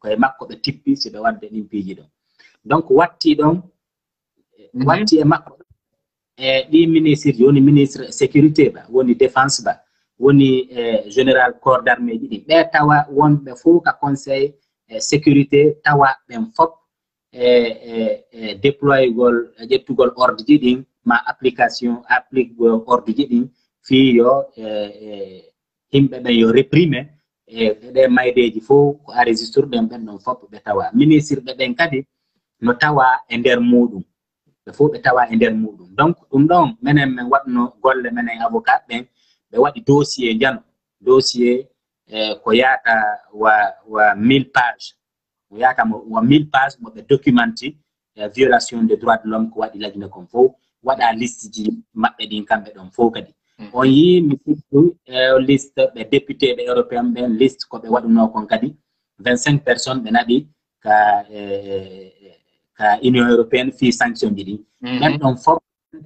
koye makko ɓe tippi si ɓe wadde ɗin piiji ɗon. Donc watti ɗon mhm. watti e makko e ɗi ministre ji woni ministre sécurité ba woni défense ba woni e général corps d' armé ji ɗi. Ɓe tawa wonɓe fof ka conseil e sécurité tawa ɓen fof e e, e déploygol ƴettugol ordre ji ɗin ma application applique ordre ji ɗin fii yo e, e, yimɓe ɓen yo réprime e ɗe maydeji fof ko enregistre ɗen ɓen ɗon fof ɓe tawa. Ministre ɓe ɓen kadi no tawa e nder muɗum. Ɓe fof ɓe tawa e nder muɗum. Donc ɗum ɗon minen min waɗno golle menen avocat ɓen ɓe waɗi dossier njano dossier ko yaata wa wa mille page o yaha kam mille page mo ɓe documenti eh, violation de droit de l'homme ko waɗi lagine kon fof waɗa liste ji maɓɓe ɗin kamɓe ɗon fof kadi. Hmm. On yii mi sittu eh, liste ɓe député ɓe européen ɓen liste ko ɓe waɗuno kon kadi vingt cinq personnes ɓe naɓi ka eh, ka union européenne fi sanction ji ɗin ɓen hmm. ɗon fof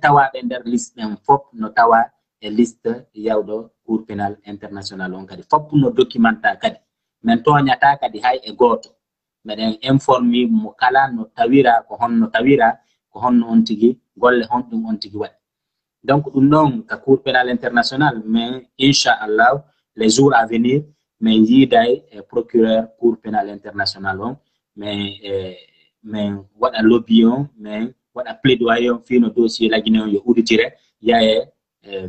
tawaɓe nder liste ɓen fof no tawa e liste yawɗo cour pénal international on kadi. Fof no documenta kadi. Min toñata kadi hay e gooto. Meɗen informi mo kala no tawira ko honno tawira ko honno on tigi golle honɗum on tigi waɗi. Donc ɗum ɗon ka cour pénal international mais inchallah les jours à venir min yiiday e procureur cour pénal international on mais min waɗa lobby on min waɗa plaidoyer on fino dossier lagine on yo uditire yaye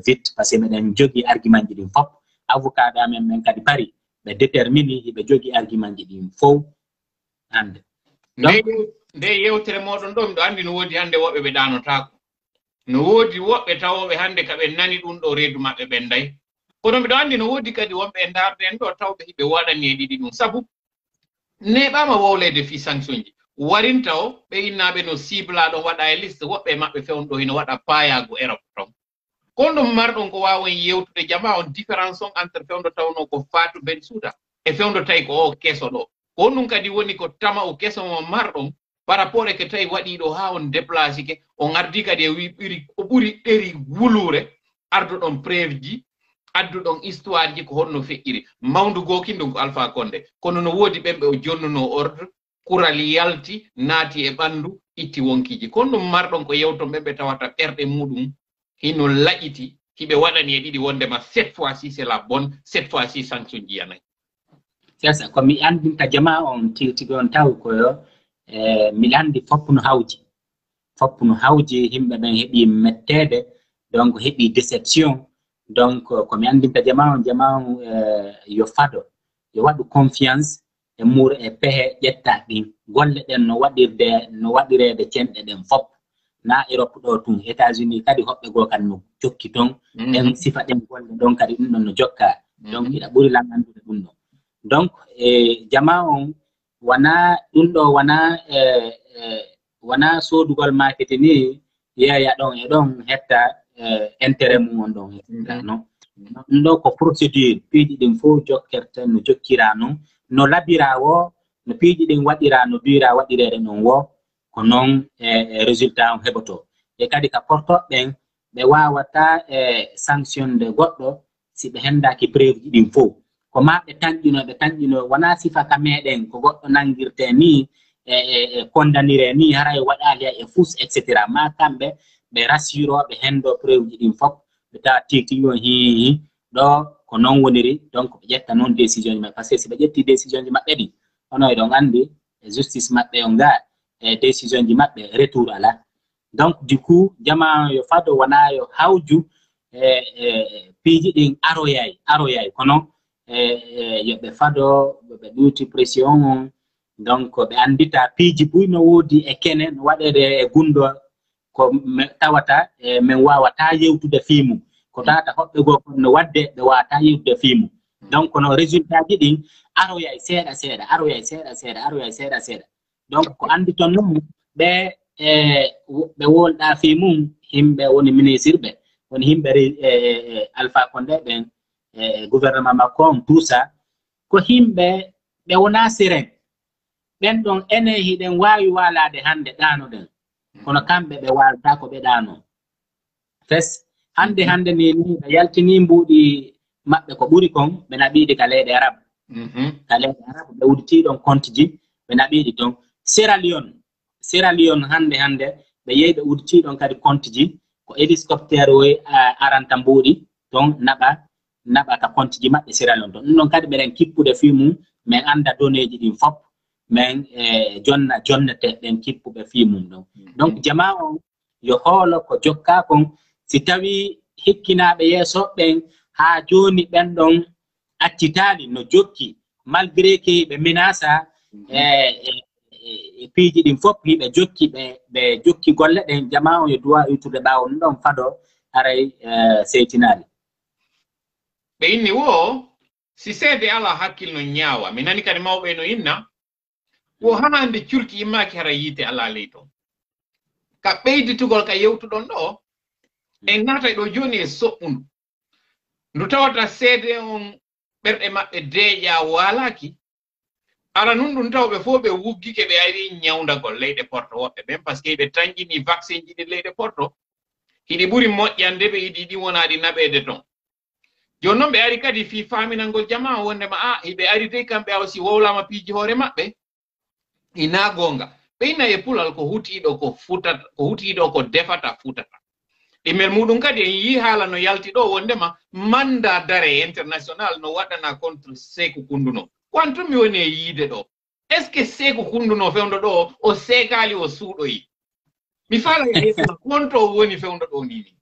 vite par ce que miɗen jogii argument ji ɗin fof avocat amen men kadi pari ɓe détermini hiɓe jogii argument ji ɗin fof hannde nde yewtere moɗon ɗo miɗo anndi no woodi hannde woɓɓe ɓe ɗanotaako no woodi woɓɓe tawoɓe hannde ka ɓe nani ɗum ɗo reedu maɓɓe ɓenday kono mbiɗo anndi no woodi kadi wonɓe e ndarde en ɗo tawɓe hiɓe waɗani e ɗiɗi ɗum sabu neɓama wowleede fi sanction ji warinta o ɓe innaaɓe no ciblaa ɗon waɗa e liste woɓɓe e maɓɓe fewn ɗo hino waɗa payago e europe ton. Kon ɗum marɗon ko wawon yewtude jama on différence on entre fewndo tawno ko faatu ben suuda e fewndo tawi ko o keso ɗo. Ko ɗum kadi woni ko tama o keso mo marɗon par rapport e ke tawi waɗiɗo ha on déplacé ke on ardi kadi e wi ɓuri o ɓuri ɗeri wulure arduɗon preuve ji adduɗon histoire ji ko honno feƴƴiri mawdu gokindo ko alpha konde kono no woodi ɓemɓe o jonnuno ordre kural yalti naati e ɓanndu itti wonkiji kono ɗum marɗon ko yewton ɓeɓe tawata ɓerɗe muɗum hino laƴiti hiɓe waɗani e ɗiɗi wondema sept fois ci c'est la bonne sept fois ci sanction jiyanayi sesa komi andinta jama on tirtiɓe on taw koyo e miɗa anndi foppu no hawji. Foppu no hawji yimɓe ɓen heeɓi mettede donc heeɓi déception. Donc komi andinta jama on jama on e, yo fado yo waɗu confiance e muura e pehe ƴetta ɗin. Golle ɗen no waɗirde no waɗirede cenɗe ɗen fop na europe ɗo tun états unis kadi hoɓɓe goo kadi no jokki toon mm-hmm. ɗen sifa ɗen golle ɗon kadi ɗum ɗon no jokka. Mm-hmm. Donc iɗa ɓuri lan anndude ɗum ɗon. donc e jama on wona ɗum ɗo wona e, e wona sodugol makete ni yeeya ɗon e ɗon hetta e, intérêt mum on ɗon non ɗum ɗo ko procédure piiɗi ɗin fof jokkerta no jokkira non no labira wo no piiɗi ɗin waɗira no bira waɗirere non wo ko noon e, e résultat on heɓoto. E kadi ka portoɓɓen ɓe wawata e sanctionde goɗɗo si ɓe hendaki preuve ji ɗin fof ko ma ɓe tanƴino ɓe tanƴƴino wona sifaka meɗen ko goɗɗo nangirte ni e e, e kondanire ni hara e waɗali e fus et cetera. Ma kamɓe ɓe rassiroɓe hendo preuve ji ɗin fof ɓe tawa tigtigi on hihihi ɗo ko noon woniri. Donc ɓe ƴetta noon décision ji maɓɓe. Par ce que si ɓe ƴetti décision ji maɓɓe ɗin hono eɗon anndi e justice maɓɓe on ga e décision ji maɓɓe retour ala. Donc du coup jama yo fado wona yo hawju e, e, e piiji ɗin aroyay aroyay kono E, e yoɓe fado ɓe ɗuuti pression on donc ɓe anndita piiji buy no woodi e kene no waɗede e gunndo ko tawata e min wawata yewtude fiimu. Ko tata hoɓɓe goo konno wadde ɓe wawata yewtude fiimu. Donc no résultat ji ɗin aroya e seeɗa seeɗa aroya e seeɗa seeɗa aroya e seeɗa seeɗa. Donc ko anndi ton noon ɓe e ɓe wolɗa fiimum himɓe woni ministre ɓe woni himɓe e, e, alpha condé ɓen e gouvernement makko on tuusa ko himɓe ɓe wona siren ɓen ɗon ene hiɗen waawi waalade hannde ɗanoɗen kono kamɓe ɓe waalta ko ɓe ɗano. Fes hannde hannde ni ni ɓe yaltini mbuuɗi maɓɓe ko ɓuri kon ɓe naɓiiɗi ka leyɗe arab. Mhm. Ka leyɗe arab ɓe uditiiɗon kontiji ɓe naɓiiɗi ton. Sira lion sira lion hannde hannde ɓe yehi ɓe uditiiɗon kadi kontiji ko héliscoptere o aranta mbuuɗi ton naɓa naɓa naɓata kontiji maɓɓe sira lon ton ɗum ɗon kadi ɓeɗen kippude fi mum min annda doneji ɗin fop min e jonna jonnete ɗen kippuɓe fi mum ɗon. Mm. Donc jama on yo hoolo ko jokka kon si tawi hikkinaɓe yeeso ɓen haa jooni ɓen ɗon accitaali no jokki malgré que ɓe minasa mm. e eh, eh, piiji ɗin fof hiɓe jokki ɓe ɓe jokki golle ɗen jama on yo duwa yuttude ɓaawo ɗum ɗon fado aray seytinaali ɓe inni wo si seede ala hakkil no ñaawa mi nani kadi mawɓe no inna. Wo hanande curki immaaki hara yiite alaa ley to ka ɓeyditugol ka yewtuɗon ɗo en naata ɗo jooni e soɓɓundu ndu tawata seede on ɓerɗe maɓɓe deeƴa waalaaki ara nun ɗum taw ɓe fof ɓe wuggike ɓe ari ñawdagol leyɗe porto woɓɓe ɓen par ce que ɓe tanƴini vaccin ji ɗi leyɗe porto hiɗi ɓuri moƴƴande ɓe yiɗi ɗi wonaɗi naɓeede ton joni noon ɓe ari kadi fi faminalngol jama wondema a ah, hiɓe ari dey kamɓe awsi wowlama piiji hoore maɓɓe. Ina gonga. Ɓeyna e pulal ko hutiɗo ko futata ko hutiɗo ko defata futata. E Ɗimmel muɗum kadi en yi haala no yalti ɗo wondema manda dare international no waɗana contre seku kunduno. Kwantum mi woni e yiide ɗo? Est ce que seku kunduno fewdo ɗo o? Seekali o suuɗoyi? Mi faala e konto o woni fewdo ɗo nini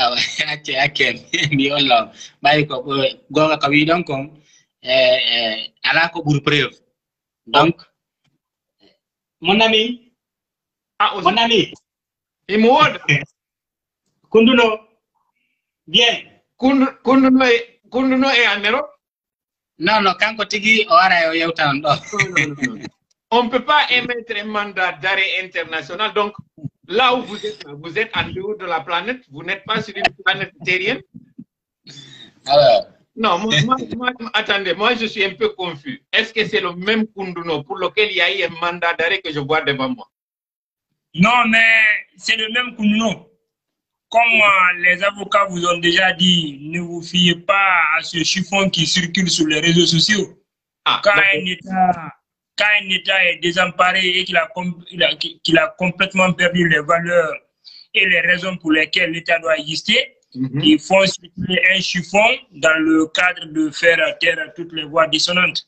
awa acce acce mi ollo ɓayi ko gonga ko wi ɗon kon ala ko ɓuuri preuve donc mon ami mon ami imo wooda kunduno bien. Kundu kunduno e kunduno e annero non non kanko tigi o ara o yewtan ɗo on peut pas émettre un mandat d'arrêt international. Donc, là où vous êtes, vous êtes en dehors de la planète, vous n'êtes pas sur une planète terrienne. Alors, Non, moi, moi- moi- attendez, moi je suis un peu confus. Est-ce que c'est le même Kunduno pour lequel il y a eu un mandat d'arrêt que je vois devant moi? Non, mais c'est le même Kounou. Comme euh, les avocats vous ont déjà dit, ne vous fiez pas à ce chiffon qui circule sur les réseaux sociaux. Ah, Quand un État, quand un État est désemparé et qu'il a, com- il a- qu'il a complètement perdu les valeurs et les raisons pour lesquelles l'État doit exister, Mhm. ils font circuler un chiffon dans le cadre de faire taire toutes les voix dissonantes.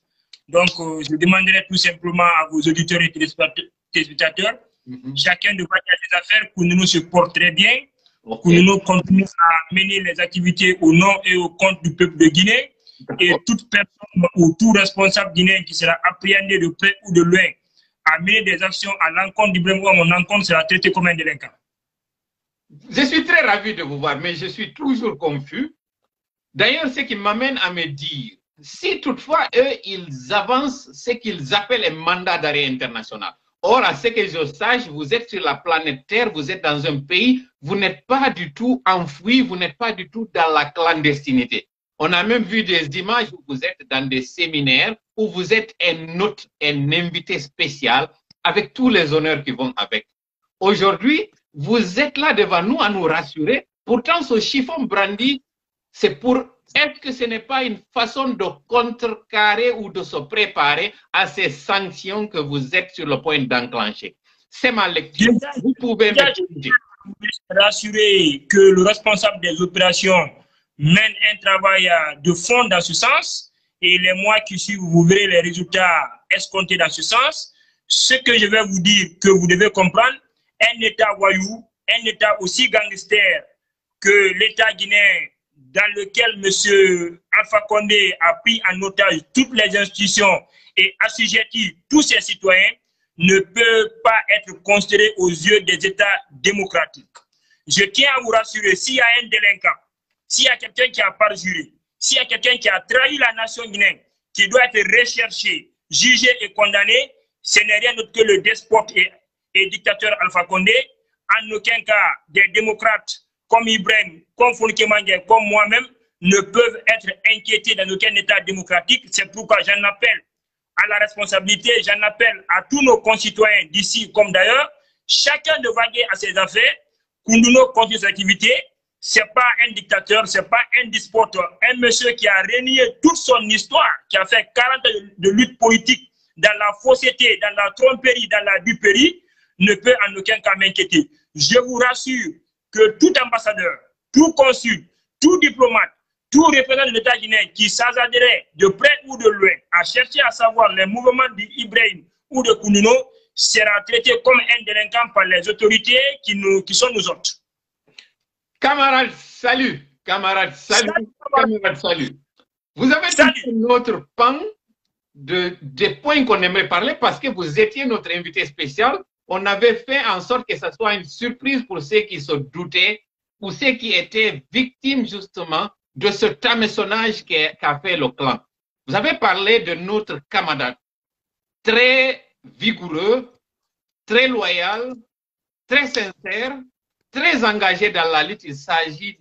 Donc, euh, je demanderai tout simplement à vos auditeurs et téléspectateurs- Mhm. chacun devrait faire des affaires pour nous se porte très bien, pour nous continuer à mener les activités au nom et au compte du peuple de Guinée. Et toute personne ou tout responsable guinéen qui sera appréhendé de près ou de loin à mener des actions à l'encontre du blême ou à mon encontre sera traité comme un délinquant. Je suis très ravi de vous voir, mais je suis toujours confus. D'ailleurs, ce qui m'amène à me dire, si toutefois, eux, ils avancent ce qu'ils appellent un mandat d'arrêt international. Or, à ce que je sache, vous êtes sur la planète Terre, vous êtes dans un pays, vous n'êtes pas du tout enfoui, vous n'êtes pas du tout dans la clandestinité. On a même vu des images où vous êtes dans des séminaires, où vous êtes un hôte, un invité spécial, avec tous les honneurs qui vont avec. Aujourd'hui, vous êtes là devant nous à nous rassurer. Pourtant, ce chiffon brandi, c'est pour. Est-ce que ce n'est pas une façon de contrecarrer ou de se préparer à ces sanctions que vous êtes sur le point d'enclencher C'est ma lecture. Déjà, Vous pouvez me déjà, rassurer que le responsable des opérations mène un travail euh, de fond dans ce sens et les mois qui suivent, vous verrez les résultats escomptés dans ce sens. Ce que je vais vous dire, que vous devez comprendre, un État voyou, un État aussi gangster que l'État guinéen dans lequel M. Alpha Condé a pris en otage toutes les institutions et assujetti tous ses citoyens, ne peut pas être considéré aux yeux des États démocratiques. Je tiens à vous rassurer, s'il y a un délinquant, s'il y a quelqu'un qui a parjuré, s'il y a quelqu'un qui a trahi la nation guinéenne, qui doit être recherché, jugé et condamné, ce n'est rien d'autre que le despote et, et, dictateur Alpha Condé. En aucun cas, des démocrates comme Ibrahim, comme Foulke comme moi-même, ne peuvent être inquiétés dans aucun État démocratique. C'est pourquoi j'en appelle à la responsabilité, j'en appelle à tous nos concitoyens d'ici comme d'ailleurs, chacun de vaguer à ses affaires, Kunduno continue ses activités. C'est pas un dictateur, c'est pas un despote, un monsieur qui a renié toute son histoire, qui a fait 40 ans de lutte politique dans la fausseté, dans la tromperie, dans la duperie, ne peut en aucun cas m'inquiéter. Je vous rassure que tout ambassadeur, tout consul, tout diplomate, tout représentant de l'État guinéen qui s'azaderait de près ou de loin à chercher à savoir les mouvements d'Ibrahim ou de Koununo sera traité comme un délinquant par les autorités qui, nous, qui sont nous autres. Camarades, salut. Camarades, salut. Camarades, salut. Vous avez touché notre pan de, des points qu'on aimerait parler parce que vous étiez notre invité spécial. On avait fait en sorte que ce soit une surprise pour ceux qui se doutaient ou ceux qui étaient victimes justement de ce tamaissonnage qu'a fait le clan. Vous avez parlé de notre camarade très vigoureux, très loyal, très sincère, très engagé dans la lutte. Il s'agit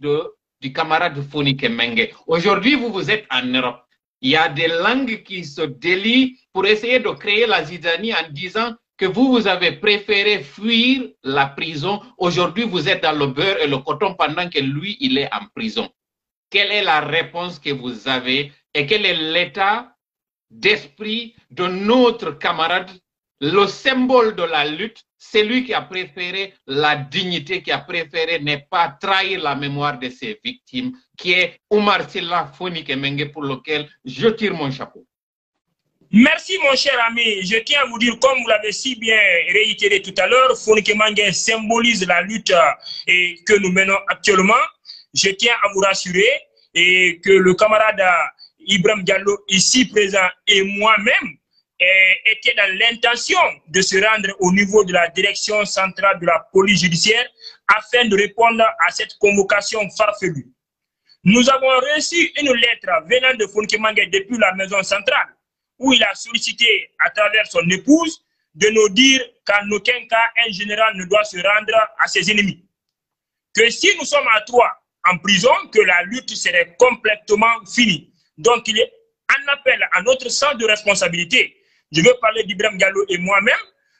du camarade Foni Kemenge. Aujourd'hui, vous vous êtes en Europe. Il y a des langues qui se délient pour essayer de créer la zidanie en disant que vous, vous avez préféré fuir la prison. Aujourd'hui, vous êtes dans le beurre et le coton pendant que lui, il est en prison. Quelle est la réponse que vous avez et quel est l'état d'esprit de notre camarade, le symbole de la lutte, c'est lui qui a préféré la dignité, qui a préféré ne pas trahir la mémoire de ses victimes, qui est Oumar Silla Foni Kemenge, pour lequel je tire mon chapeau. Merci mon cher ami. Je tiens à vous dire, comme vous l'avez si bien réitéré tout à l'heure, Foni Kemenge symbolise la lutte et que nous menons actuellement. Je tiens à vous rassurer et que le camarade Ibrahim Diallo, ici présent, et moi-même, étaient dans l'intention de se rendre au niveau de la direction centrale de la police judiciaire afin de répondre à cette convocation farfelue. Nous avons reçu une lettre venant de Fonkemangue depuis la maison centrale où il a sollicité à travers son épouse de nous dire qu'en aucun cas un général ne doit se rendre à ses ennemis. Que si nous sommes à trois en prison, que la lutte serait complètement finie. Donc il est un appel à notre sens de responsabilité je veux parler d'Ibrahim Gallo et moi-même,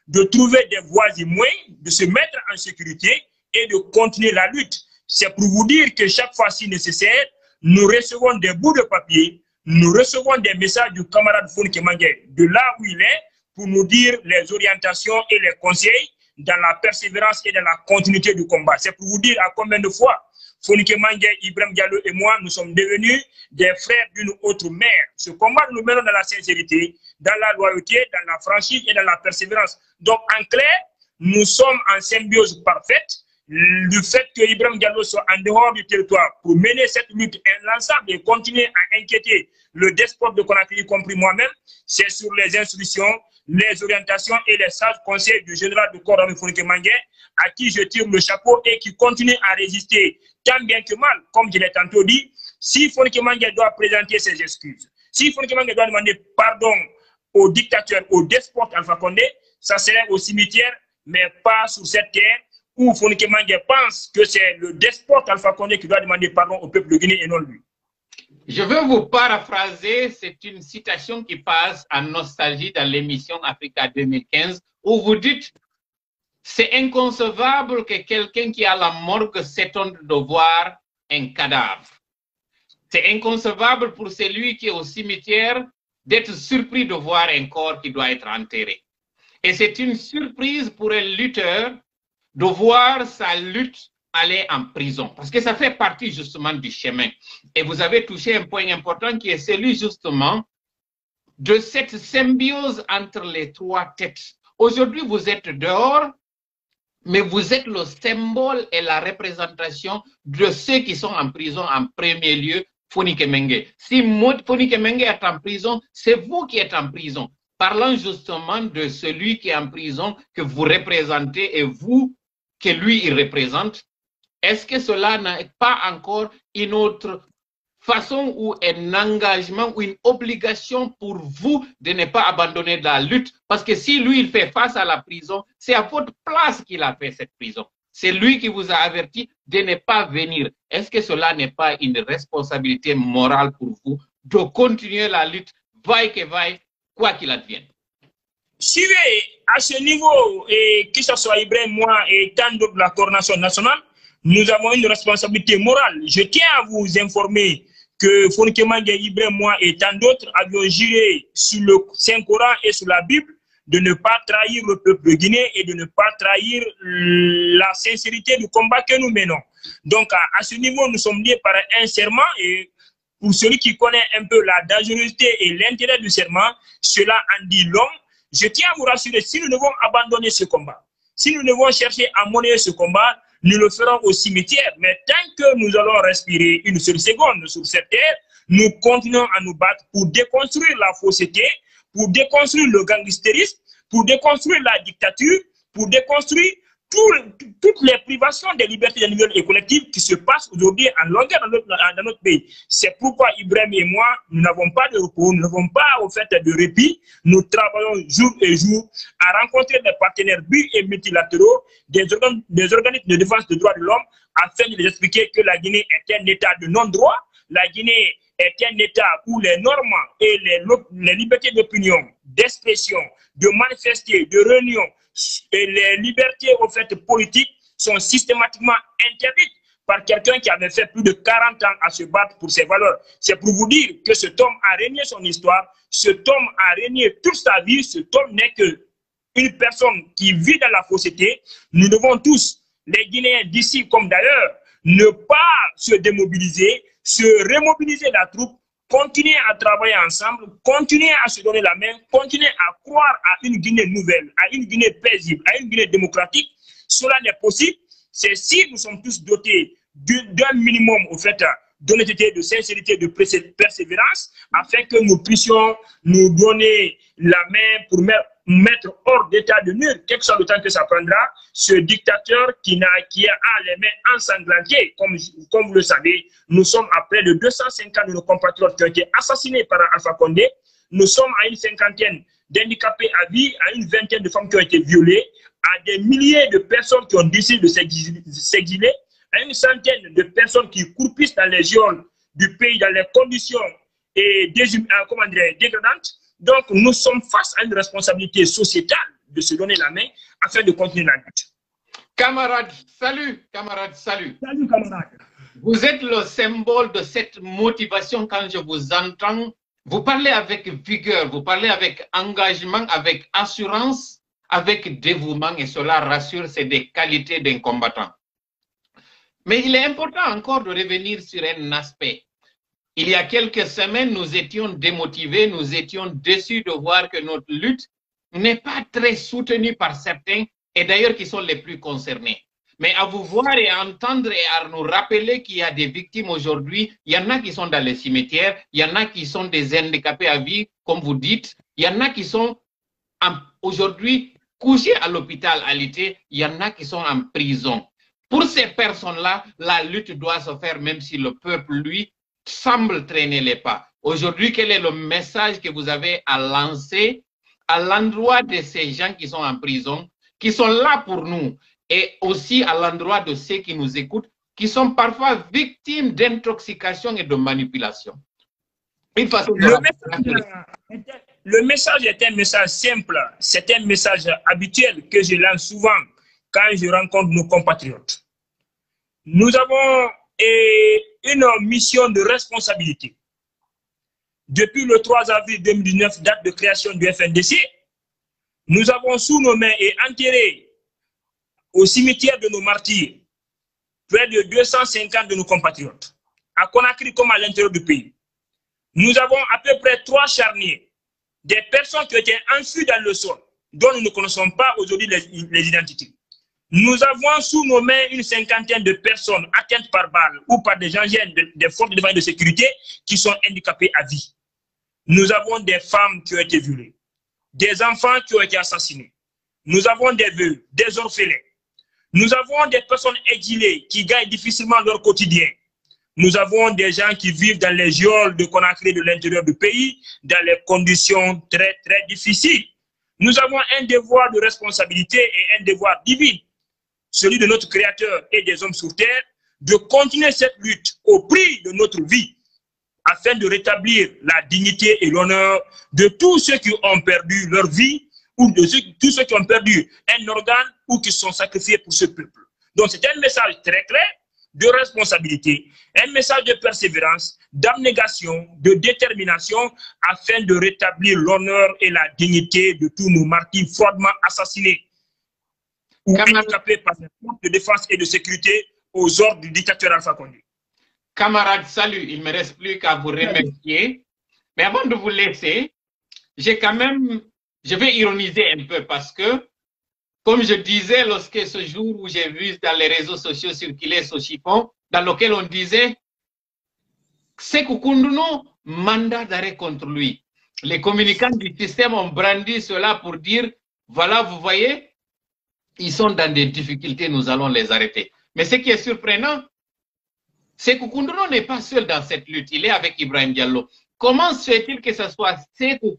de trouver des voies et moyens de se mettre en sécurité et de continuer la lutte. C'est pour vous dire que chaque fois si nécessaire, nous recevons des bouts de papier, nous recevons des messages du camarade Founke de là où il est, pour nous dire les orientations et les conseils dans la persévérance et dans la continuité du combat. C'est pour vous dire à combien de fois Mangé, Ibrahim Diallo et moi, nous sommes devenus des frères d'une autre mère. Ce combat, nous menons dans la sincérité, dans la loyauté, dans la franchise et dans la persévérance. Donc, en clair, nous sommes en symbiose parfaite. Le fait que Ibrahim Diallo soit en dehors du territoire pour mener cette lutte l'ensemble et continuer à inquiéter le despote de Conakry, y compris moi-même, c'est sur les instructions, les orientations et les sages conseils du général de corps Fonike Mangé, à qui je tire le chapeau et qui continue à résister tant bien que mal, comme je l'ai tantôt dit, si Mangé doit présenter ses excuses, si Mangé doit demander pardon au dictateur, au despote Alpha Condé, ça serait au cimetière, mais pas sur cette terre où Fonike Mangé pense que c'est le despote Alpha Condé qui doit demander pardon au peuple de Guinée et non lui. Je veux vous paraphraser, c'est une citation qui passe en nostalgie dans l'émission Africa 2015, où vous dites c'est inconcevable que quelqu'un qui a la morgue s'étonne de voir un cadavre. C'est inconcevable pour celui qui est au cimetière d'être surpris de voir un corps qui doit être enterré. Et c'est une surprise pour un lutteur de voir sa lutte aller en prison, parce que ça fait partie justement du chemin. Et vous avez touché un point important qui est celui justement de cette symbiose entre les trois têtes. Aujourd'hui, vous êtes dehors, mais vous êtes le symbole et la représentation de ceux qui sont en prison en premier lieu, Kemenge. Si Foni Kemenge est en prison, c'est vous qui êtes en prison. parlant justement de celui qui est en prison, que vous représentez et vous, que lui, il représente, est-ce que cela n'est pas encore une autre façon ou un engagement ou une obligation pour vous de ne pas abandonner la lutte? Parce que si lui, il fait face à la prison, c'est à votre place qu'il a fait cette prison. C'est lui qui vous a averti de ne pas venir. Est-ce que cela n'est pas une responsabilité morale pour vous de continuer la lutte, vaille que vaille, quoi qu'il advienne? Suivez, à ce niveau, et que ce soit Ibrahim, moi et tant d'autres de la coordination nationale, nous avons une responsabilité morale. Je tiens à vous informer que Fonkemangue, Ibrahim, moi et tant d'autres avions juré sur le Saint-Coran et sur la Bible de ne pas trahir le peuple de Guinée et de ne pas trahir la sincérité du combat que nous menons. Donc, à, à ce niveau, nous sommes liés par un serment et pour celui qui connaît un peu la dangerosité et l'intérêt du serment, cela en dit long. Je tiens à vous rassurer, si nous devons abandonner ce combat, si nous devons chercher à monnayer ce combat, nous le ferons au cimetière. Mais tant que nous allons respirer une seule seconde sur cette terre, nous continuons à nous battre pour déconstruire la fausseté, pour déconstruire le gangstérisme, pour déconstruire la dictature, pour déconstruire tout, toutes les privations des libertés individuelles et collectives qui se passent aujourd'hui en longueur dans notre, pays. C'est pourquoi Ibrahim et moi, nous n'avons pas de repos, nous n'avons pas au fait de répit. Nous travaillons jour et jour à rencontrer des partenaires bi et multilatéraux, des, organes, des organismes de défense des droits de l'homme, afin de les expliquer que la Guinée est un État de non-droit. La Guinée est un État où les normes et les, libertés d'opinion, d'expression, de manifester, de réunion, et les libertés au fait politiques sont systématiquement interdites par quelqu'un qui avait fait plus de 40 ans à se battre pour ses valeurs. C'est pour vous dire que cet homme a régné son histoire, cet homme a régné toute sa vie, cet homme n'est que une personne qui vit dans la fausseté. Nous devons tous, les Guinéens d'ici comme d'ailleurs, ne pas se démobiliser, se remobiliser la troupe continuer à travailler ensemble, continuer à se donner la main, continuer à croire à une Guinée nouvelle, à une Guinée paisible, à une Guinée démocratique. Cela n'est possible, c'est si nous sommes tous dotés d'un minimum, au fait, d'honnêteté, de sincérité, de persévérance, afin que nous puissions nous donner la main pour mettre hors d'état de nuire, quel que soit le temps que ça prendra, ce dictateur qui, a, qui a les mains ensanglantées, comme, comme vous le savez, nous sommes à près de 250 de nos compatriotes qui ont été assassinés par Alpha Condé, nous sommes à une cinquantaine d'handicapés à vie, à une vingtaine de femmes qui ont été violées, à des milliers de personnes qui ont décidé de s'exiler, à une centaine de personnes qui courpissent dans les geôles du pays dans les conditions et désum, comment dire, dégradantes. Donc, nous sommes face à une responsabilité sociétale de se donner la main afin de continuer la lutte. Camarades, salut, camarades, salut. Salut, camarades. Vous êtes le symbole de cette motivation quand je vous entends. Vous parlez avec vigueur, vous parlez avec engagement, avec assurance, avec dévouement et cela rassure, c'est des qualités d'un combattant. Mais il est important encore de revenir sur un aspect. Il y a quelques semaines, nous étions démotivés, nous étions déçus de voir que notre lutte n'est pas très soutenue par certains et d'ailleurs qui sont les plus concernés. Mais à vous voir et à entendre et à nous rappeler qu'il y a des victimes aujourd'hui, il y en a qui sont dans les cimetières, il y en a qui sont des handicapés à vie, comme vous dites, il y en a qui sont aujourd'hui couchés à l'hôpital à l'été, il y en a qui sont en prison. Pour ces personnes-là, la lutte doit se faire même si le peuple, lui, semble traîner les pas. Aujourd'hui, quel est le message que vous avez à lancer à l'endroit de ces gens qui sont en prison, qui sont là pour nous, et aussi à l'endroit de ceux qui nous écoutent, qui sont parfois victimes d'intoxication et de manipulation? Une façon le, message, le message est un message simple, c'est un message habituel que je lance souvent quand je rencontre nos compatriotes. Nous avons une mission de responsabilité. Depuis le 3 avril 2019, date de création du FNDC, nous avons sous nos mains et enterré au cimetière de nos martyrs près de 250 de nos compatriotes, à Conakry comme à l'intérieur du pays. Nous avons à peu près trois charniers, des personnes qui étaient enfouies dans le sol, dont nous ne connaissons pas aujourd'hui les identités. Nous avons sous nos mains une cinquantaine de personnes atteintes par balle ou par des gens de, des forces de défense de sécurité qui sont handicapées à vie. Nous avons des femmes qui ont été violées. des enfants qui ont été assassinés. Nous avons des vœux, des orphelins. Nous avons des personnes exilées qui gagnent difficilement leur quotidien. Nous avons des gens qui vivent dans les geôles de Conakry de l'intérieur du pays, dans les conditions très, très difficiles. Nous avons un devoir de responsabilité et un devoir divin, celui de notre Créateur et des hommes sur terre, de continuer cette lutte au prix de notre vie, afin de rétablir la dignité et l'honneur de tous ceux qui ont perdu leur vie ou de tous ceux qui ont perdu un organe ou qui sont sacrifiés pour ce peuple. Donc c'est un message très clair de responsabilité, un message de persévérance, d'abnégation, de détermination afin de rétablir l'honneur et la dignité de tous nos martyrs froidement assassinés ou handicapés par les forces de défense et de sécurité aux ordres du dictateur Alpha Condé. Camarades, salut. Il ne me reste plus qu'à vous remercier. Mais avant de vous laisser, j'ai quand même, je vais ironiser un peu parce que, comme je disais lorsque ce jour où j'ai vu dans les réseaux sociaux circuler ce chiffon, dans lequel on disait, c'est Kunduno, mandat d'arrêt contre lui. Les communicants du système ont brandi cela pour dire, voilà, vous voyez, ils sont dans des difficultés, nous allons les arrêter. Mais ce qui est surprenant, c'est que Koundouno n'est pas seul dans cette lutte, il est avec Ibrahim Diallo. Comment se fait-il que ce soit Sekou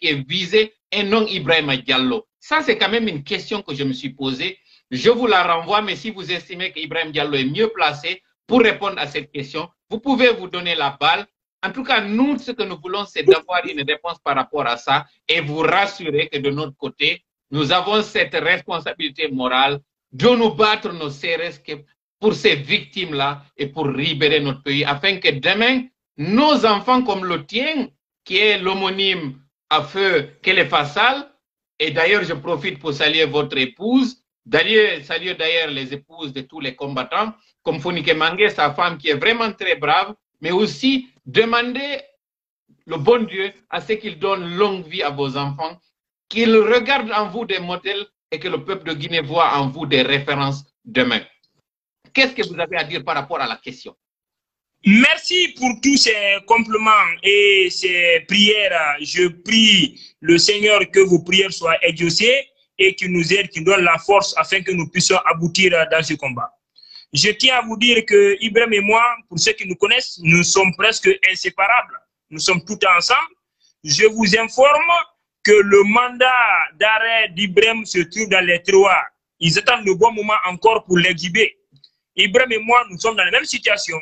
qui est visé et non Ibrahim Diallo? Ça, c'est quand même une question que je me suis posée. Je vous la renvoie, mais si vous estimez qu'Ibrahim Diallo est mieux placé pour répondre à cette question, vous pouvez vous donner la balle. En tout cas, nous, ce que nous voulons, c'est d'avoir une réponse par rapport à ça et vous rassurer que de notre côté, nous avons cette responsabilité morale. De nous battre nos CRS pour ces victimes-là et pour libérer notre pays, afin que demain, nos enfants comme le tien, qui est l'homonyme à feu Kele Fassal, et d'ailleurs je profite pour saluer votre épouse, d'ailleurs saluer d'ailleurs les épouses de tous les combattants, comme Fonike Mange, sa femme qui est vraiment très brave, mais aussi demander le bon Dieu à ce qu'il donne longue vie à vos enfants, qu'il regarde en vous des modèles et que le peuple de Guinée voit en vous des références demain. Qu'est-ce que vous avez à dire par rapport à la question? Merci pour tous ces compliments et ces prières. Je prie le Seigneur que vos prières soient exaucées et qu'il nous aide, qu'il donne la force afin que nous puissions aboutir dans ce combat. Je tiens à vous dire que Ibrahim et moi, pour ceux qui nous connaissent, nous sommes presque inséparables. Nous sommes tout ensemble. Je vous informe que le mandat d'arrêt d'Ibrahim se trouve dans les tiroirs. Ils attendent le bon moment encore pour l'exhiber. Ibrahim et moi, nous sommes dans la même situation,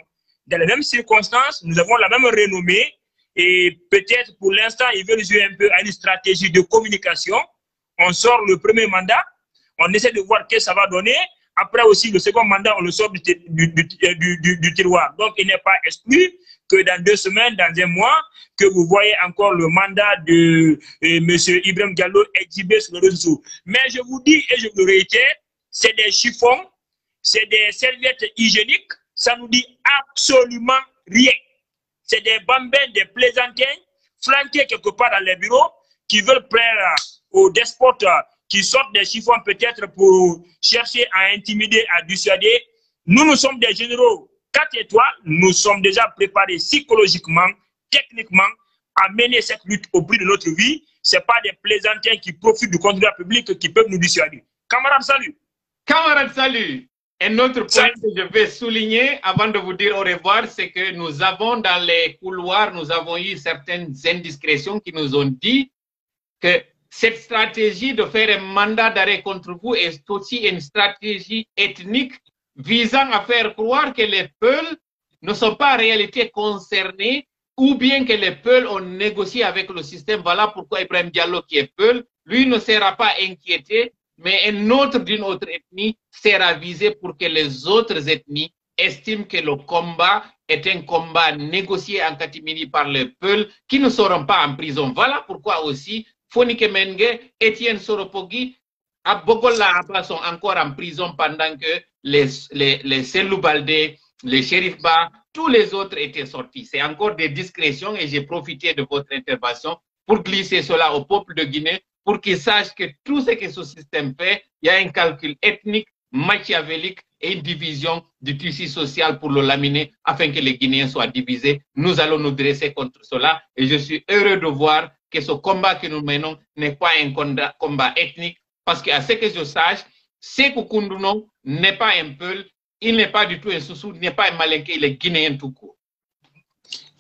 dans les mêmes circonstances, nous avons la même renommée et peut-être pour l'instant, ils veulent jouer un peu à une stratégie de communication. On sort le premier mandat, on essaie de voir ce que ça va donner. Après aussi, le second mandat, on le sort du, du, du, du tiroir. Donc, il n'est pas exclu que dans deux semaines, dans un mois, que vous voyez encore le mandat de M. Ibrahim Diallo exhibé sur le réseau. Mais je vous dis et je vous le réitère, c'est des chiffons c'est des serviettes hygiéniques, ça nous dit absolument rien. C'est des bambins, des plaisantins, flanqués quelque part dans les bureaux, qui veulent plaire aux despotes qui sortent des chiffons peut-être pour chercher à intimider, à dissuader. Nous, nous sommes des généraux 4 étoiles, nous sommes déjà préparés psychologiquement, techniquement, à mener cette lutte au prix de notre vie. Ce pas des plaisantins qui profitent du contrôle public qui peuvent nous dissuader. Camarades, salut. Camarades, salut. Un autre point que je vais souligner avant de vous dire au revoir, c'est que nous avons dans les couloirs, nous avons eu certaines indiscrétions qui nous ont dit que cette stratégie de faire un mandat d'arrêt contre vous est aussi une stratégie ethnique visant à faire croire que les Peuls ne sont pas en réalité concernés ou bien que les Peuls ont négocié avec le système. Voilà pourquoi Ibrahim Diallo, qui est Peul, lui ne sera pas inquiété mais un autre d'une autre ethnie sera visé pour que les autres ethnies estiment que le combat est un combat négocié en catimini par les peuples qui ne seront pas en prison. Voilà pourquoi aussi Fonike Menge, Etienne Soropogi, Abogola Abba sont encore en prison pendant que les, les, les Selou Baldé, les Shérif Ba, tous les autres étaient sortis. C'est encore des discrétions et j'ai profité de votre intervention pour glisser cela au peuple de Guinée pour qu'ils sachent que tout ce que ce système fait, il y a un calcul ethnique machiavélique et une division du tissu social pour le laminer afin que les Guinéens soient divisés. Nous allons nous dresser contre cela et je suis heureux de voir que ce combat que nous menons n'est pas un combat ethnique parce qu'à ce que je sache, Sekou Koundouno n'est pas un Peul, il n'est pas du tout un Soussou, il n'est pas un Malinké, il est Guinéen tout court.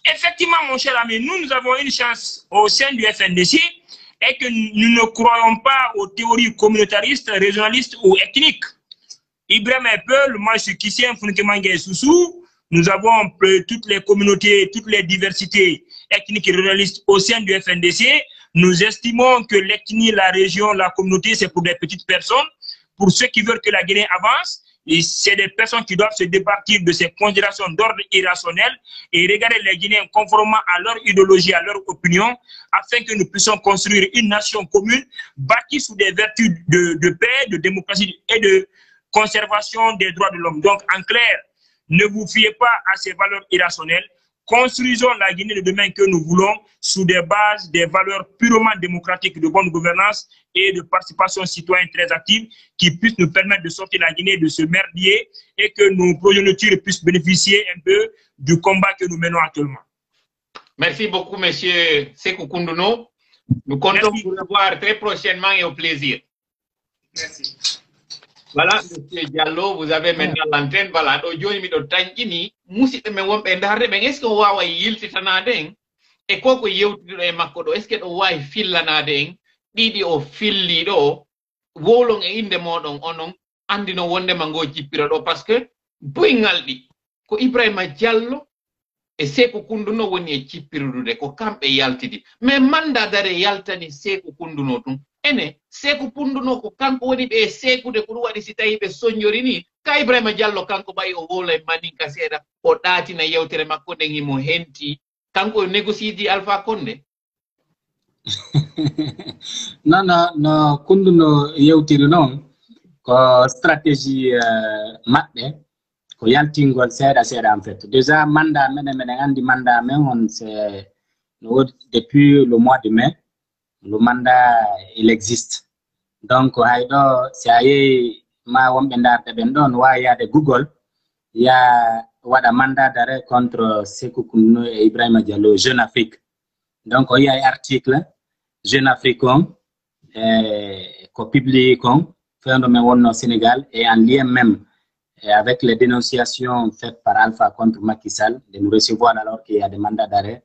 Effectivement, mon cher ami, nous, nous avons une chance au sein du FNDC et que nous ne croyons pas aux théories communautaristes, régionalistes ou ethniques. Ibrahim Peul, moi je suis Kissien Funkemangue Soussou. Nous avons toutes les communautés, toutes les diversités ethniques et régionalistes au sein du FNDC. Nous estimons que l'ethnie, la région, la communauté, c'est pour des petites personnes. Pour ceux qui veulent que la Guinée avance, c'est des personnes qui doivent se départir de ces considérations d'ordre irrationnel et regarder les Guinéens conformément à leur idéologie, à leur opinion, afin que nous puissions construire une nation commune bâtie sous des vertus de, de paix, de démocratie et de conservation des droits de l'homme. Donc, en clair, ne vous fiez pas à ces valeurs irrationnelles. Construisons la Guinée de demain que nous voulons sous des bases, des valeurs purement démocratiques de bonne gouvernance et de participation citoyenne très active qui puissent nous permettre de sortir la Guinée de ce merdier et que nos progénitures puissent bénéficier un peu du combat que nous menons actuellement. Merci beaucoup, Monsieur Sekou Koundouno. Nous comptons Merci. vous revoir très prochainement et au plaisir. Merci. voilà monsieur diallo vous avez maintenant l'antenne. Voilà ɗo joni miɗo tañƴini musidɓe men wonɓe darde ɓen est ce que o wawa yiltitanade en? E koko yewtiɗo e makko ɗo est ce que ɗo wawi fillanade en? Ɗiɗi o filliɗo o wowlon e inde moɗon onon andino wondema ngo jippira ɗo par ce que boyngal ɗi ko ibrahima diallo e seeko kunduno woni e cippirdude ko kamɓe yaltidi. Mais manda dare yaltani seeko kunduno ɗum. ene seku punduno ko kanko woni ɓe seekude ko ɗum waɗi si tawi ɓe soñori ni ka ibrahima diallo kanko ɓayi o wola e maninka seeɗa o ɗaatina yewtere makko nden himo henti. Kanko négocie di alpha konde nana no kunduno yewtiri noon ko stratégie eh, maɓɓe ko yaltingol seeɗa seeɗa en fait déjà mandat menen menen anndi mandat men on c'est no woodi depuis le mois de mai. Le mandat il existe. Donc hay ɗo si a ma wonɓe darde ɓen ɗo no wawi yaade google ya waɗa mandat d'arrêt contre sekou koumno e ibrahima diallo jeune afrique. Donc o yiyay article jeune afrique on eh, ko publié kon fewndo men wonno sénégal et en lien même eh, avec les dénonciations faites par alpha contre Macky Sall de nous recevoir alors qu'il y a des mandats d'arrêt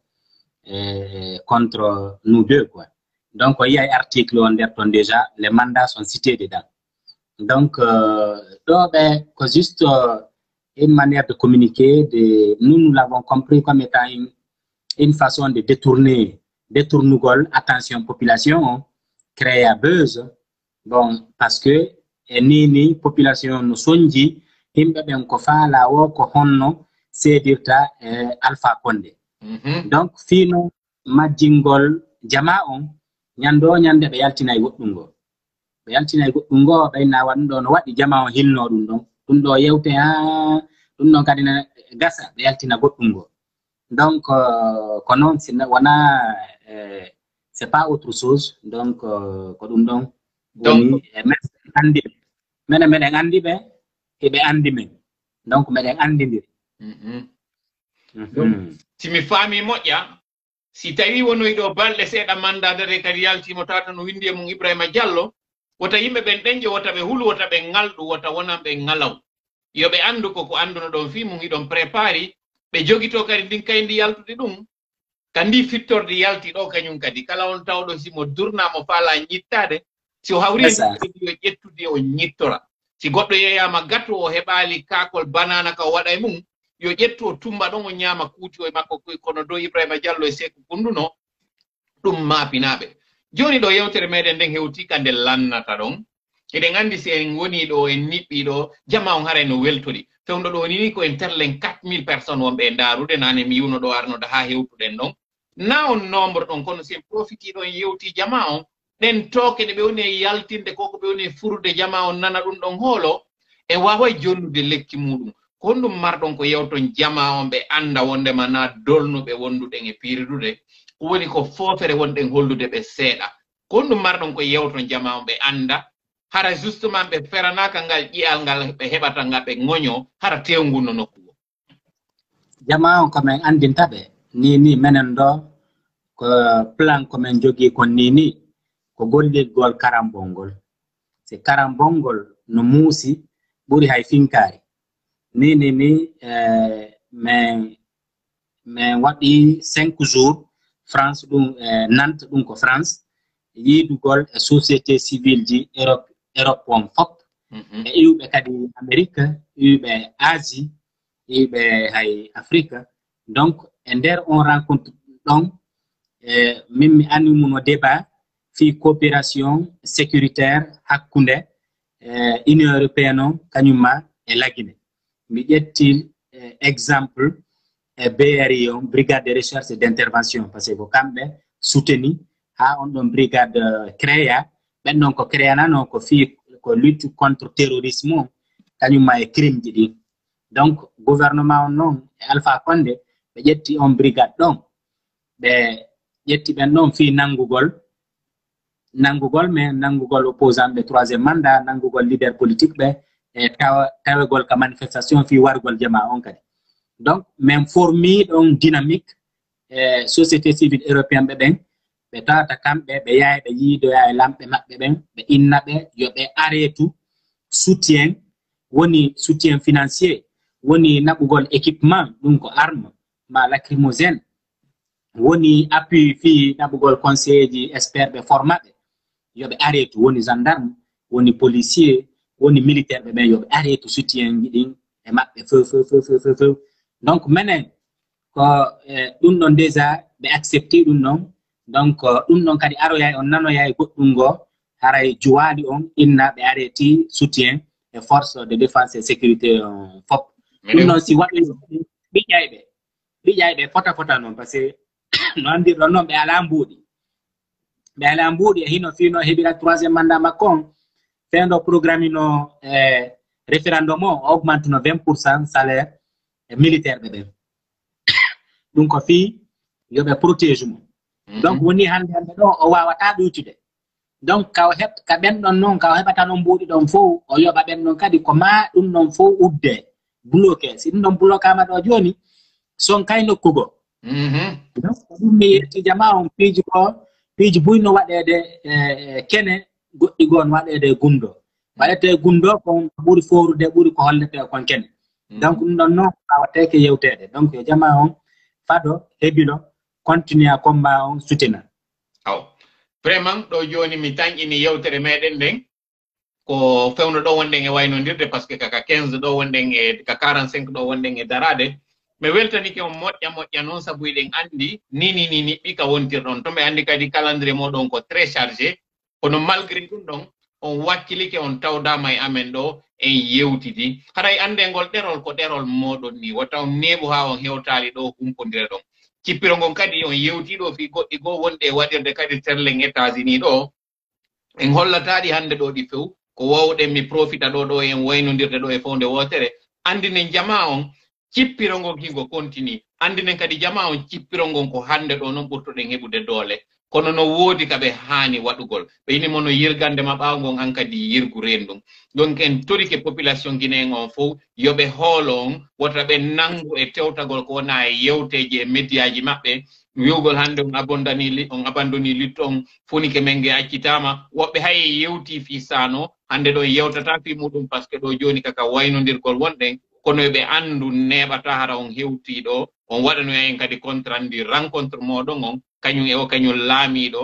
eh, contre nous deux quoi donc il y a un article on der ton déjà les mandats sont cités dedans. Donc ɗo ɓe ko juste euh, une manière de communiquer de nous nous l'avons compris comme étant une, une façon de détourner détournugol attention population o créer a buzz. Bon parce que e ni ni population no soñji himɓe ɓen ko faala o ko honno seedirta e alpha konde Mhm. donc fino majjingol jama on ñande o ñande ɓe yaltinayi goɗɗum ngo ɓe yaltinayi goɗɗum ngo ɓayna waɗum ɗo no waɗi jama o hilno ɗum ɗon. Ɗum ɗo yewte ha ɗum ɗon kadi gasa ɓe yaltina goɗɗum ngo donc euh, ko noon wona e, c'est pas autre chose. Donc euh, ko ɗum ɗon woni e e anndi ɓe. Minen miɗen anndi ɓe eɓe andi men. Donc miɗen anndindiri mm-hmm. mhm. si mi faami moƴƴa si tawi wonoyi ɗo balɗe seeɗa mandadare kadi yaltimo tawata no windi e mum ibrahima diallo wota yimɓe ɓen ɗenje wota ɓe hulu wota ɓe ngalɗu wota wonan ɓe ngalaw. Yo ɓe anndu ko ko annduno ɗon fi mum hiɗon prépari. Ɓe jogito kadi ndin kayndi yaltude ɗum ka ndi fittorde yalti ɗo kañum kadi. Kala on tawɗo simo durnamo faala ñittade si o hawri yo e ƴettude o ñittora si goɗɗo yeyama gato o heɓaali kaakol banana ka o waɗa e mum yo ƴettu o tumba ɗon o ñaama kuuti o e makko kono dow ibrahima diallo e seeko kunnduno ɗum maapinaaɓe jooni ɗo yewtere meɗen nden hewtika nde lannata ɗon eɗen anndi si en woni ɗo en niɓɓi ɗo jama on hara no weltori fewndo ɗo nini ko en terlen 4000 personnes wonɓe e ndaarude naane mi yiwno ɗo arnoɗo haa hewtuɗen ɗon. Na on nombre ɗon kono si en profiti ɗon yewti jama on ɗen tooke ɗe ɓe woni e yaltinde ko ko ɓe woni e furde jama on nana ɗum ɗon hoolo e waaway jonnude lekki muɗum. ko honɗum marɗon ko yewton jama on ɓe anda wondema na dolnuɓe wonduɗen e piridude ko woni ko foofere wonɗen hollude ɓe seeɗa. Ko honɗum marɗon ko yewton jama on ɓe anda hara justement ɓe feranaka ngal ƴiyal ngal ɓe heɓata nga ɓe ŋoño hara tewngunno nokku o jama on komin andinta ɓe ni ni menen ɗo ko plan komin jogii kon ni ni ko gollirgol karambol ngol si karambol ngol no muusi ɓuri hay finkaari. Ni ni eh, min min waɗi cinq jours france ɗum eh, nante ɗum ko france. Yiidugol e société civile ji europe europe on fof e iwɓe kadi amérique iwɓe asie iwɓe hay afrique. Donc e nder on rencontre ɗon e min mi animuno débat fi coopération sécuritaire hakkunde e union européenne on kañumma e lagine mi ƴetti eh, exemple e BRI on brigade de recherche d' intervention par ce que ko kamɓe souteni ha on ɗon brigade euh, créa. Ɓen ɗon ko créanano ko fi ko lutte contre terrorisme o kañumma e crime ji ɗin donc gouvernement on noon e alpha condé ɓe ƴetti on brigade ɗon ɓe ƴetti ɓen ɗon fi nangugol. Nangugol mais nangugol opposant ɓe troisiéme mandat nangugol leader politique ɓe e tawa tawegol ka manifestation fi wargol jama on kadi. Donc min formi ɗon dynamique e société civile européen ɓe ɓen ɓe tawata kamɓe ɓe yaha ɓe yiidoya e lamɓe maɓɓe ɓen ɓe yo ɓe aretu soutien woni soutien financier woni naɓugol équipement ɗum ko arme ma woni appui fi naɓugol conseiller ji expert ɓe formaɓe aretu woni gendarme woni policier woni militaire ɓe ɓen yoɓe aretu soutien ji ɗin e maɓɓe feu donc minen ko ɗum ɗon déjà ɓe accepté ɗum ɗon donc ɗum ɗon kadi aroya on nanoya e goɗɗum ngoo haray juwaali on inna ɓe areti soutien e force de défense et sécurité fop. Ɗum noon si waɗi ɓiƴƴayɓe ɓiƴƴayɓe fota fota noon par ce que no andirɗon noon ɓe ala mbuuɗi ɓe ala mbuuɗi e hino fino heɓira troisiéme mandat makko on feendo programme no e référendum o o augmentuno 20 pourcent salaire militaire ɓe ɓen. Ɗum ko fii yoɓe protége mo mhm. donc woni hannde hannde ɗo o wawata ɗuytude donc kaw heɓ ka ɓen ɗon noon kaw heɓata noon mbuuɗi ɗon fof o yoɓa ɓen ɗon kadi ko ma ɗum ɗon fof udde bloqué. Si ɗum ɗon bloquama ɗo jooni sonkay nokkugo. Mhm. Donc ko ɗum mi yetijama on piiji ko piiji buyno waɗede e, e, kene goɗɗi goon waɗede gundo waɗete gundo ko ɓuri fowrude ɓuri ko hollete kon kene. Donc ɗum ɗon noon wawateke yewtede donc yo jama on faɗo heɓino continue a combat on sutina. Aw. Vraiment ɗo joni mi tañƴini yewtere meɗen nden ko fewno ɗo wonɗen e waynodirde par ce que kaka 15 ɗo wonɗen e ka 45 ɗo wonɗen e darade mi weltanike on moƴƴa moƴƴa noon sabu eɗen andi nini ni niɓɓi ka wontirɗon. To mi anndi kadi calendrier moɗon ko très chargé kono malgré ɗum ɗon on wakkilike on tawdama e amen ɗo en yewtidi. Haray andegol ɗerol ko ɗerol moɗon ni wata on neɓu ha on hewtali ɗo humpodira ɗon. Cippiro ngon kadi on yewtiɗo fi goɗɗi goo wonɗe e waɗirde kadi terlen états unis ɗo en hollataɗi hannde ɗo ɗi few ko wawɗen mi profita ɗo ɗo en waynodirde ɗo e fonde wotere. Andinen jama on cippiro ngon kingo continue. Andinen kadi jama on cippiro ngon ko hannde ɗo noon ɓurtoɗen heɓude doole. kono no woodi ka ɓe haani waɗugol. Ɓe yinimo no yirgande ma ɓaawo ngon an kadi yirgu renndum donc en torike population guinéen on fof yoɓe hoolo on wota ɓe nanngu e tewtagol ko wona e yewteeji e médiaji maɓɓe. Wiwgol hannde on abondani on abandoni lutto on funike men nge accitama woɓɓe hay e yewti fii saano hannde ɗon yewtata fii muɗum par ce que ɗo jooni kaka waynodirgol wonɗen kono ɓe anndu neeɓata hara on hewtiiɗo on waɗano en kadi contrat ndi rencontre moɗon on. Kañum e o kañum laamiɗo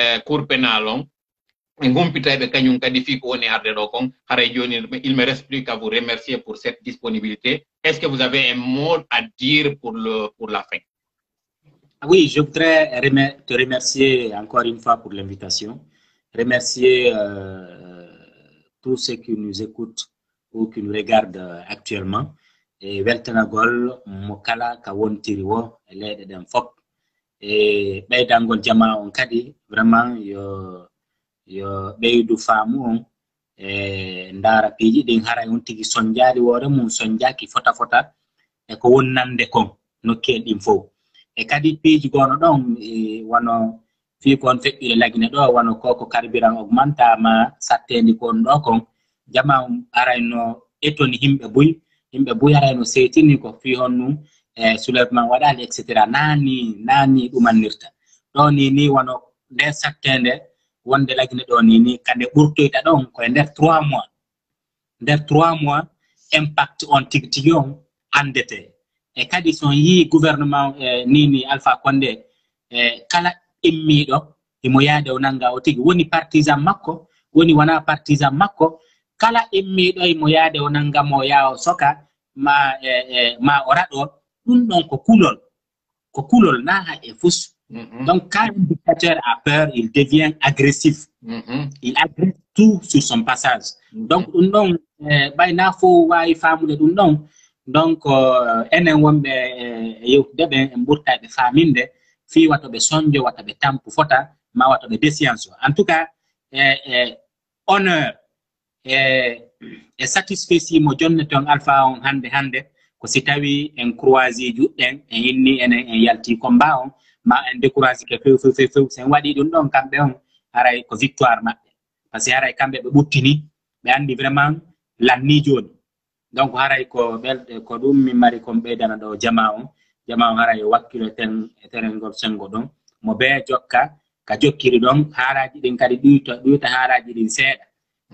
e cour pénal on e humpitaɓe kañum kadi fi ko woni arde ɗo kon. Haray joni il me reste plus qu'à vous remercier pour cette disponibilité. Est ce que vous avez un mot à dire pour le pour la fin? Oui je voudrais te remercier encore une fois pour l'invitation. Remercier euh, tous ceux qui nous écoutent ou qui nous regardent actuellement. E weltanagol mo kala ka wontiri wo e leyɗe ɗen fof e ɓeydalngol jama on kadi vraiment yo yo ɓeydu faamu on. E ndaara piiji ɗin hara on tigi soñjaali woore mum soñjaaki fota fota e ko wonnande kon nokkeel ɗin fof. E kadi piiji goono ɗon e wono fii kon feƴƴude lagine ɗo wano koko carburant augmentama sattendi kon ɗo kon jama arayno etoni himɓe buy himɓe buy arayno seytini ko fii hon num e soulèvement waɗaali et cetera naani naani ɗumannirta. Ɗo ni ni wono nden sattende wonde lagine ɗo ni ni kande ɓurtoyta ɗon koye nder trois mois. Nder trois mois impact on tigi tigi on andete. E kadi son yii gouvernement e nini alpha conde e kala immiiɗo imo yaade o nannga o tigi woni partisan makko woni wona partisan makko kala immiiɗo imo yaade o nanngamo yaa o soka ma e, e ma o raɗo ɗum ɗon ko kulol. Ko kulol e fus. Mhm. donc quand un dictateur a peur il devient agressif. Mhm. il agresse tout sur son passage. Donc ɗum ɗon eh, ɓayna fo wawi famude ɗum ɗon donc euh, enen wonɓe eh, e yewtude ɓen en ɓurta ɓe faminde fi wato ɓe sonjo wata ɓe tampu fota ma wato ɓe décience o. En tout cas eh, eh, honneur e e satisfeci mo jonne ton alpha on hande hande ko si tawi en croisi juɗɗen en inni enen en yalti combat on ma en découragi ke few few few few sen waɗi ɗum ɗon kamɓe on haray ko victoire maɓɓe. Par ce que haray kamɓe ɓe ɓuttini ɓe anndi vraiment lanni jooni donc haray ko ɓelɗe ko ɗum min mari kon ɓeydana ɗo jama on. Jama on haray wakkilo ten e terengol e sengo ɗon. Mo bee jokka ka jokkiri ɗon haaraji ɗin kadi ɗuyta ɗuyta haaraji ɗin seeɗa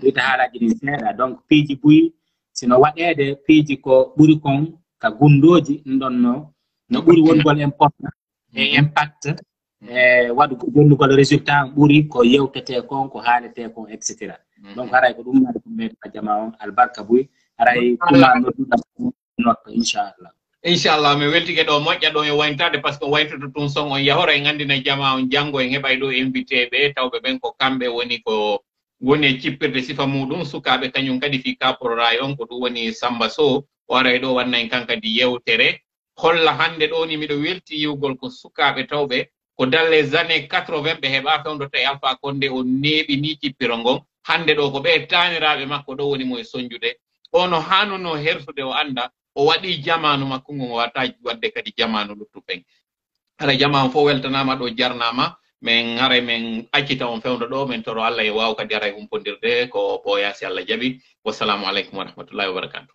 ɗuyta haaraji ɗin seeɗa. Donc piiji buyi sino waɗeede piiji ko ɓuri kon ka gunndooji ɗon no no ɓuri wongol important e mhm. impact e waɗu jonndugol résultat on ɓuri ko yewtetee kon ko haaletee kon et cetera. Mhm. Donc haray ko ɗum mari ko meeɗa jama on. Albarka buy. Haray tuma nodduɗa nokka inchallah. Inchallah mi weltike ɗo moƴƴa ɗo e wayntade par ce que on waytoto tun son on yahora en anndina jama on janngo en heɓay ɗo invité ɓe tawɓe ɓen ko kamɓe woni ko woni e cippirde sifa muɗum sukaɓe kañum kadi fi kaporora on ko ɗum woni samba sow o aray ɗo wanna en kan kadi yewtere. Holla hannde ɗo ni miɗo welti yiwgol ko sukaaɓe tawɓe ko dans les années 80 ɓe heɓa fewdo tawi alpha konde o neeɓi ni cippiro ngon. Hannde ɗo ko ɓe taaniraaɓe makko ɗo woni mo e soñjude ono hanuno hersude o annda o waɗi jamanu makko ngon o wata wadde kadi jamanu luttuɓen ara jamanu fof weltanama ɗo jarnama. min hare min accita on fewdo ɗo min toro allah e waw kadi ara e humpondirde ko ɓooyaasi allah jaaɓi wassalamu aleykum wa rahmatullahi wa barakatu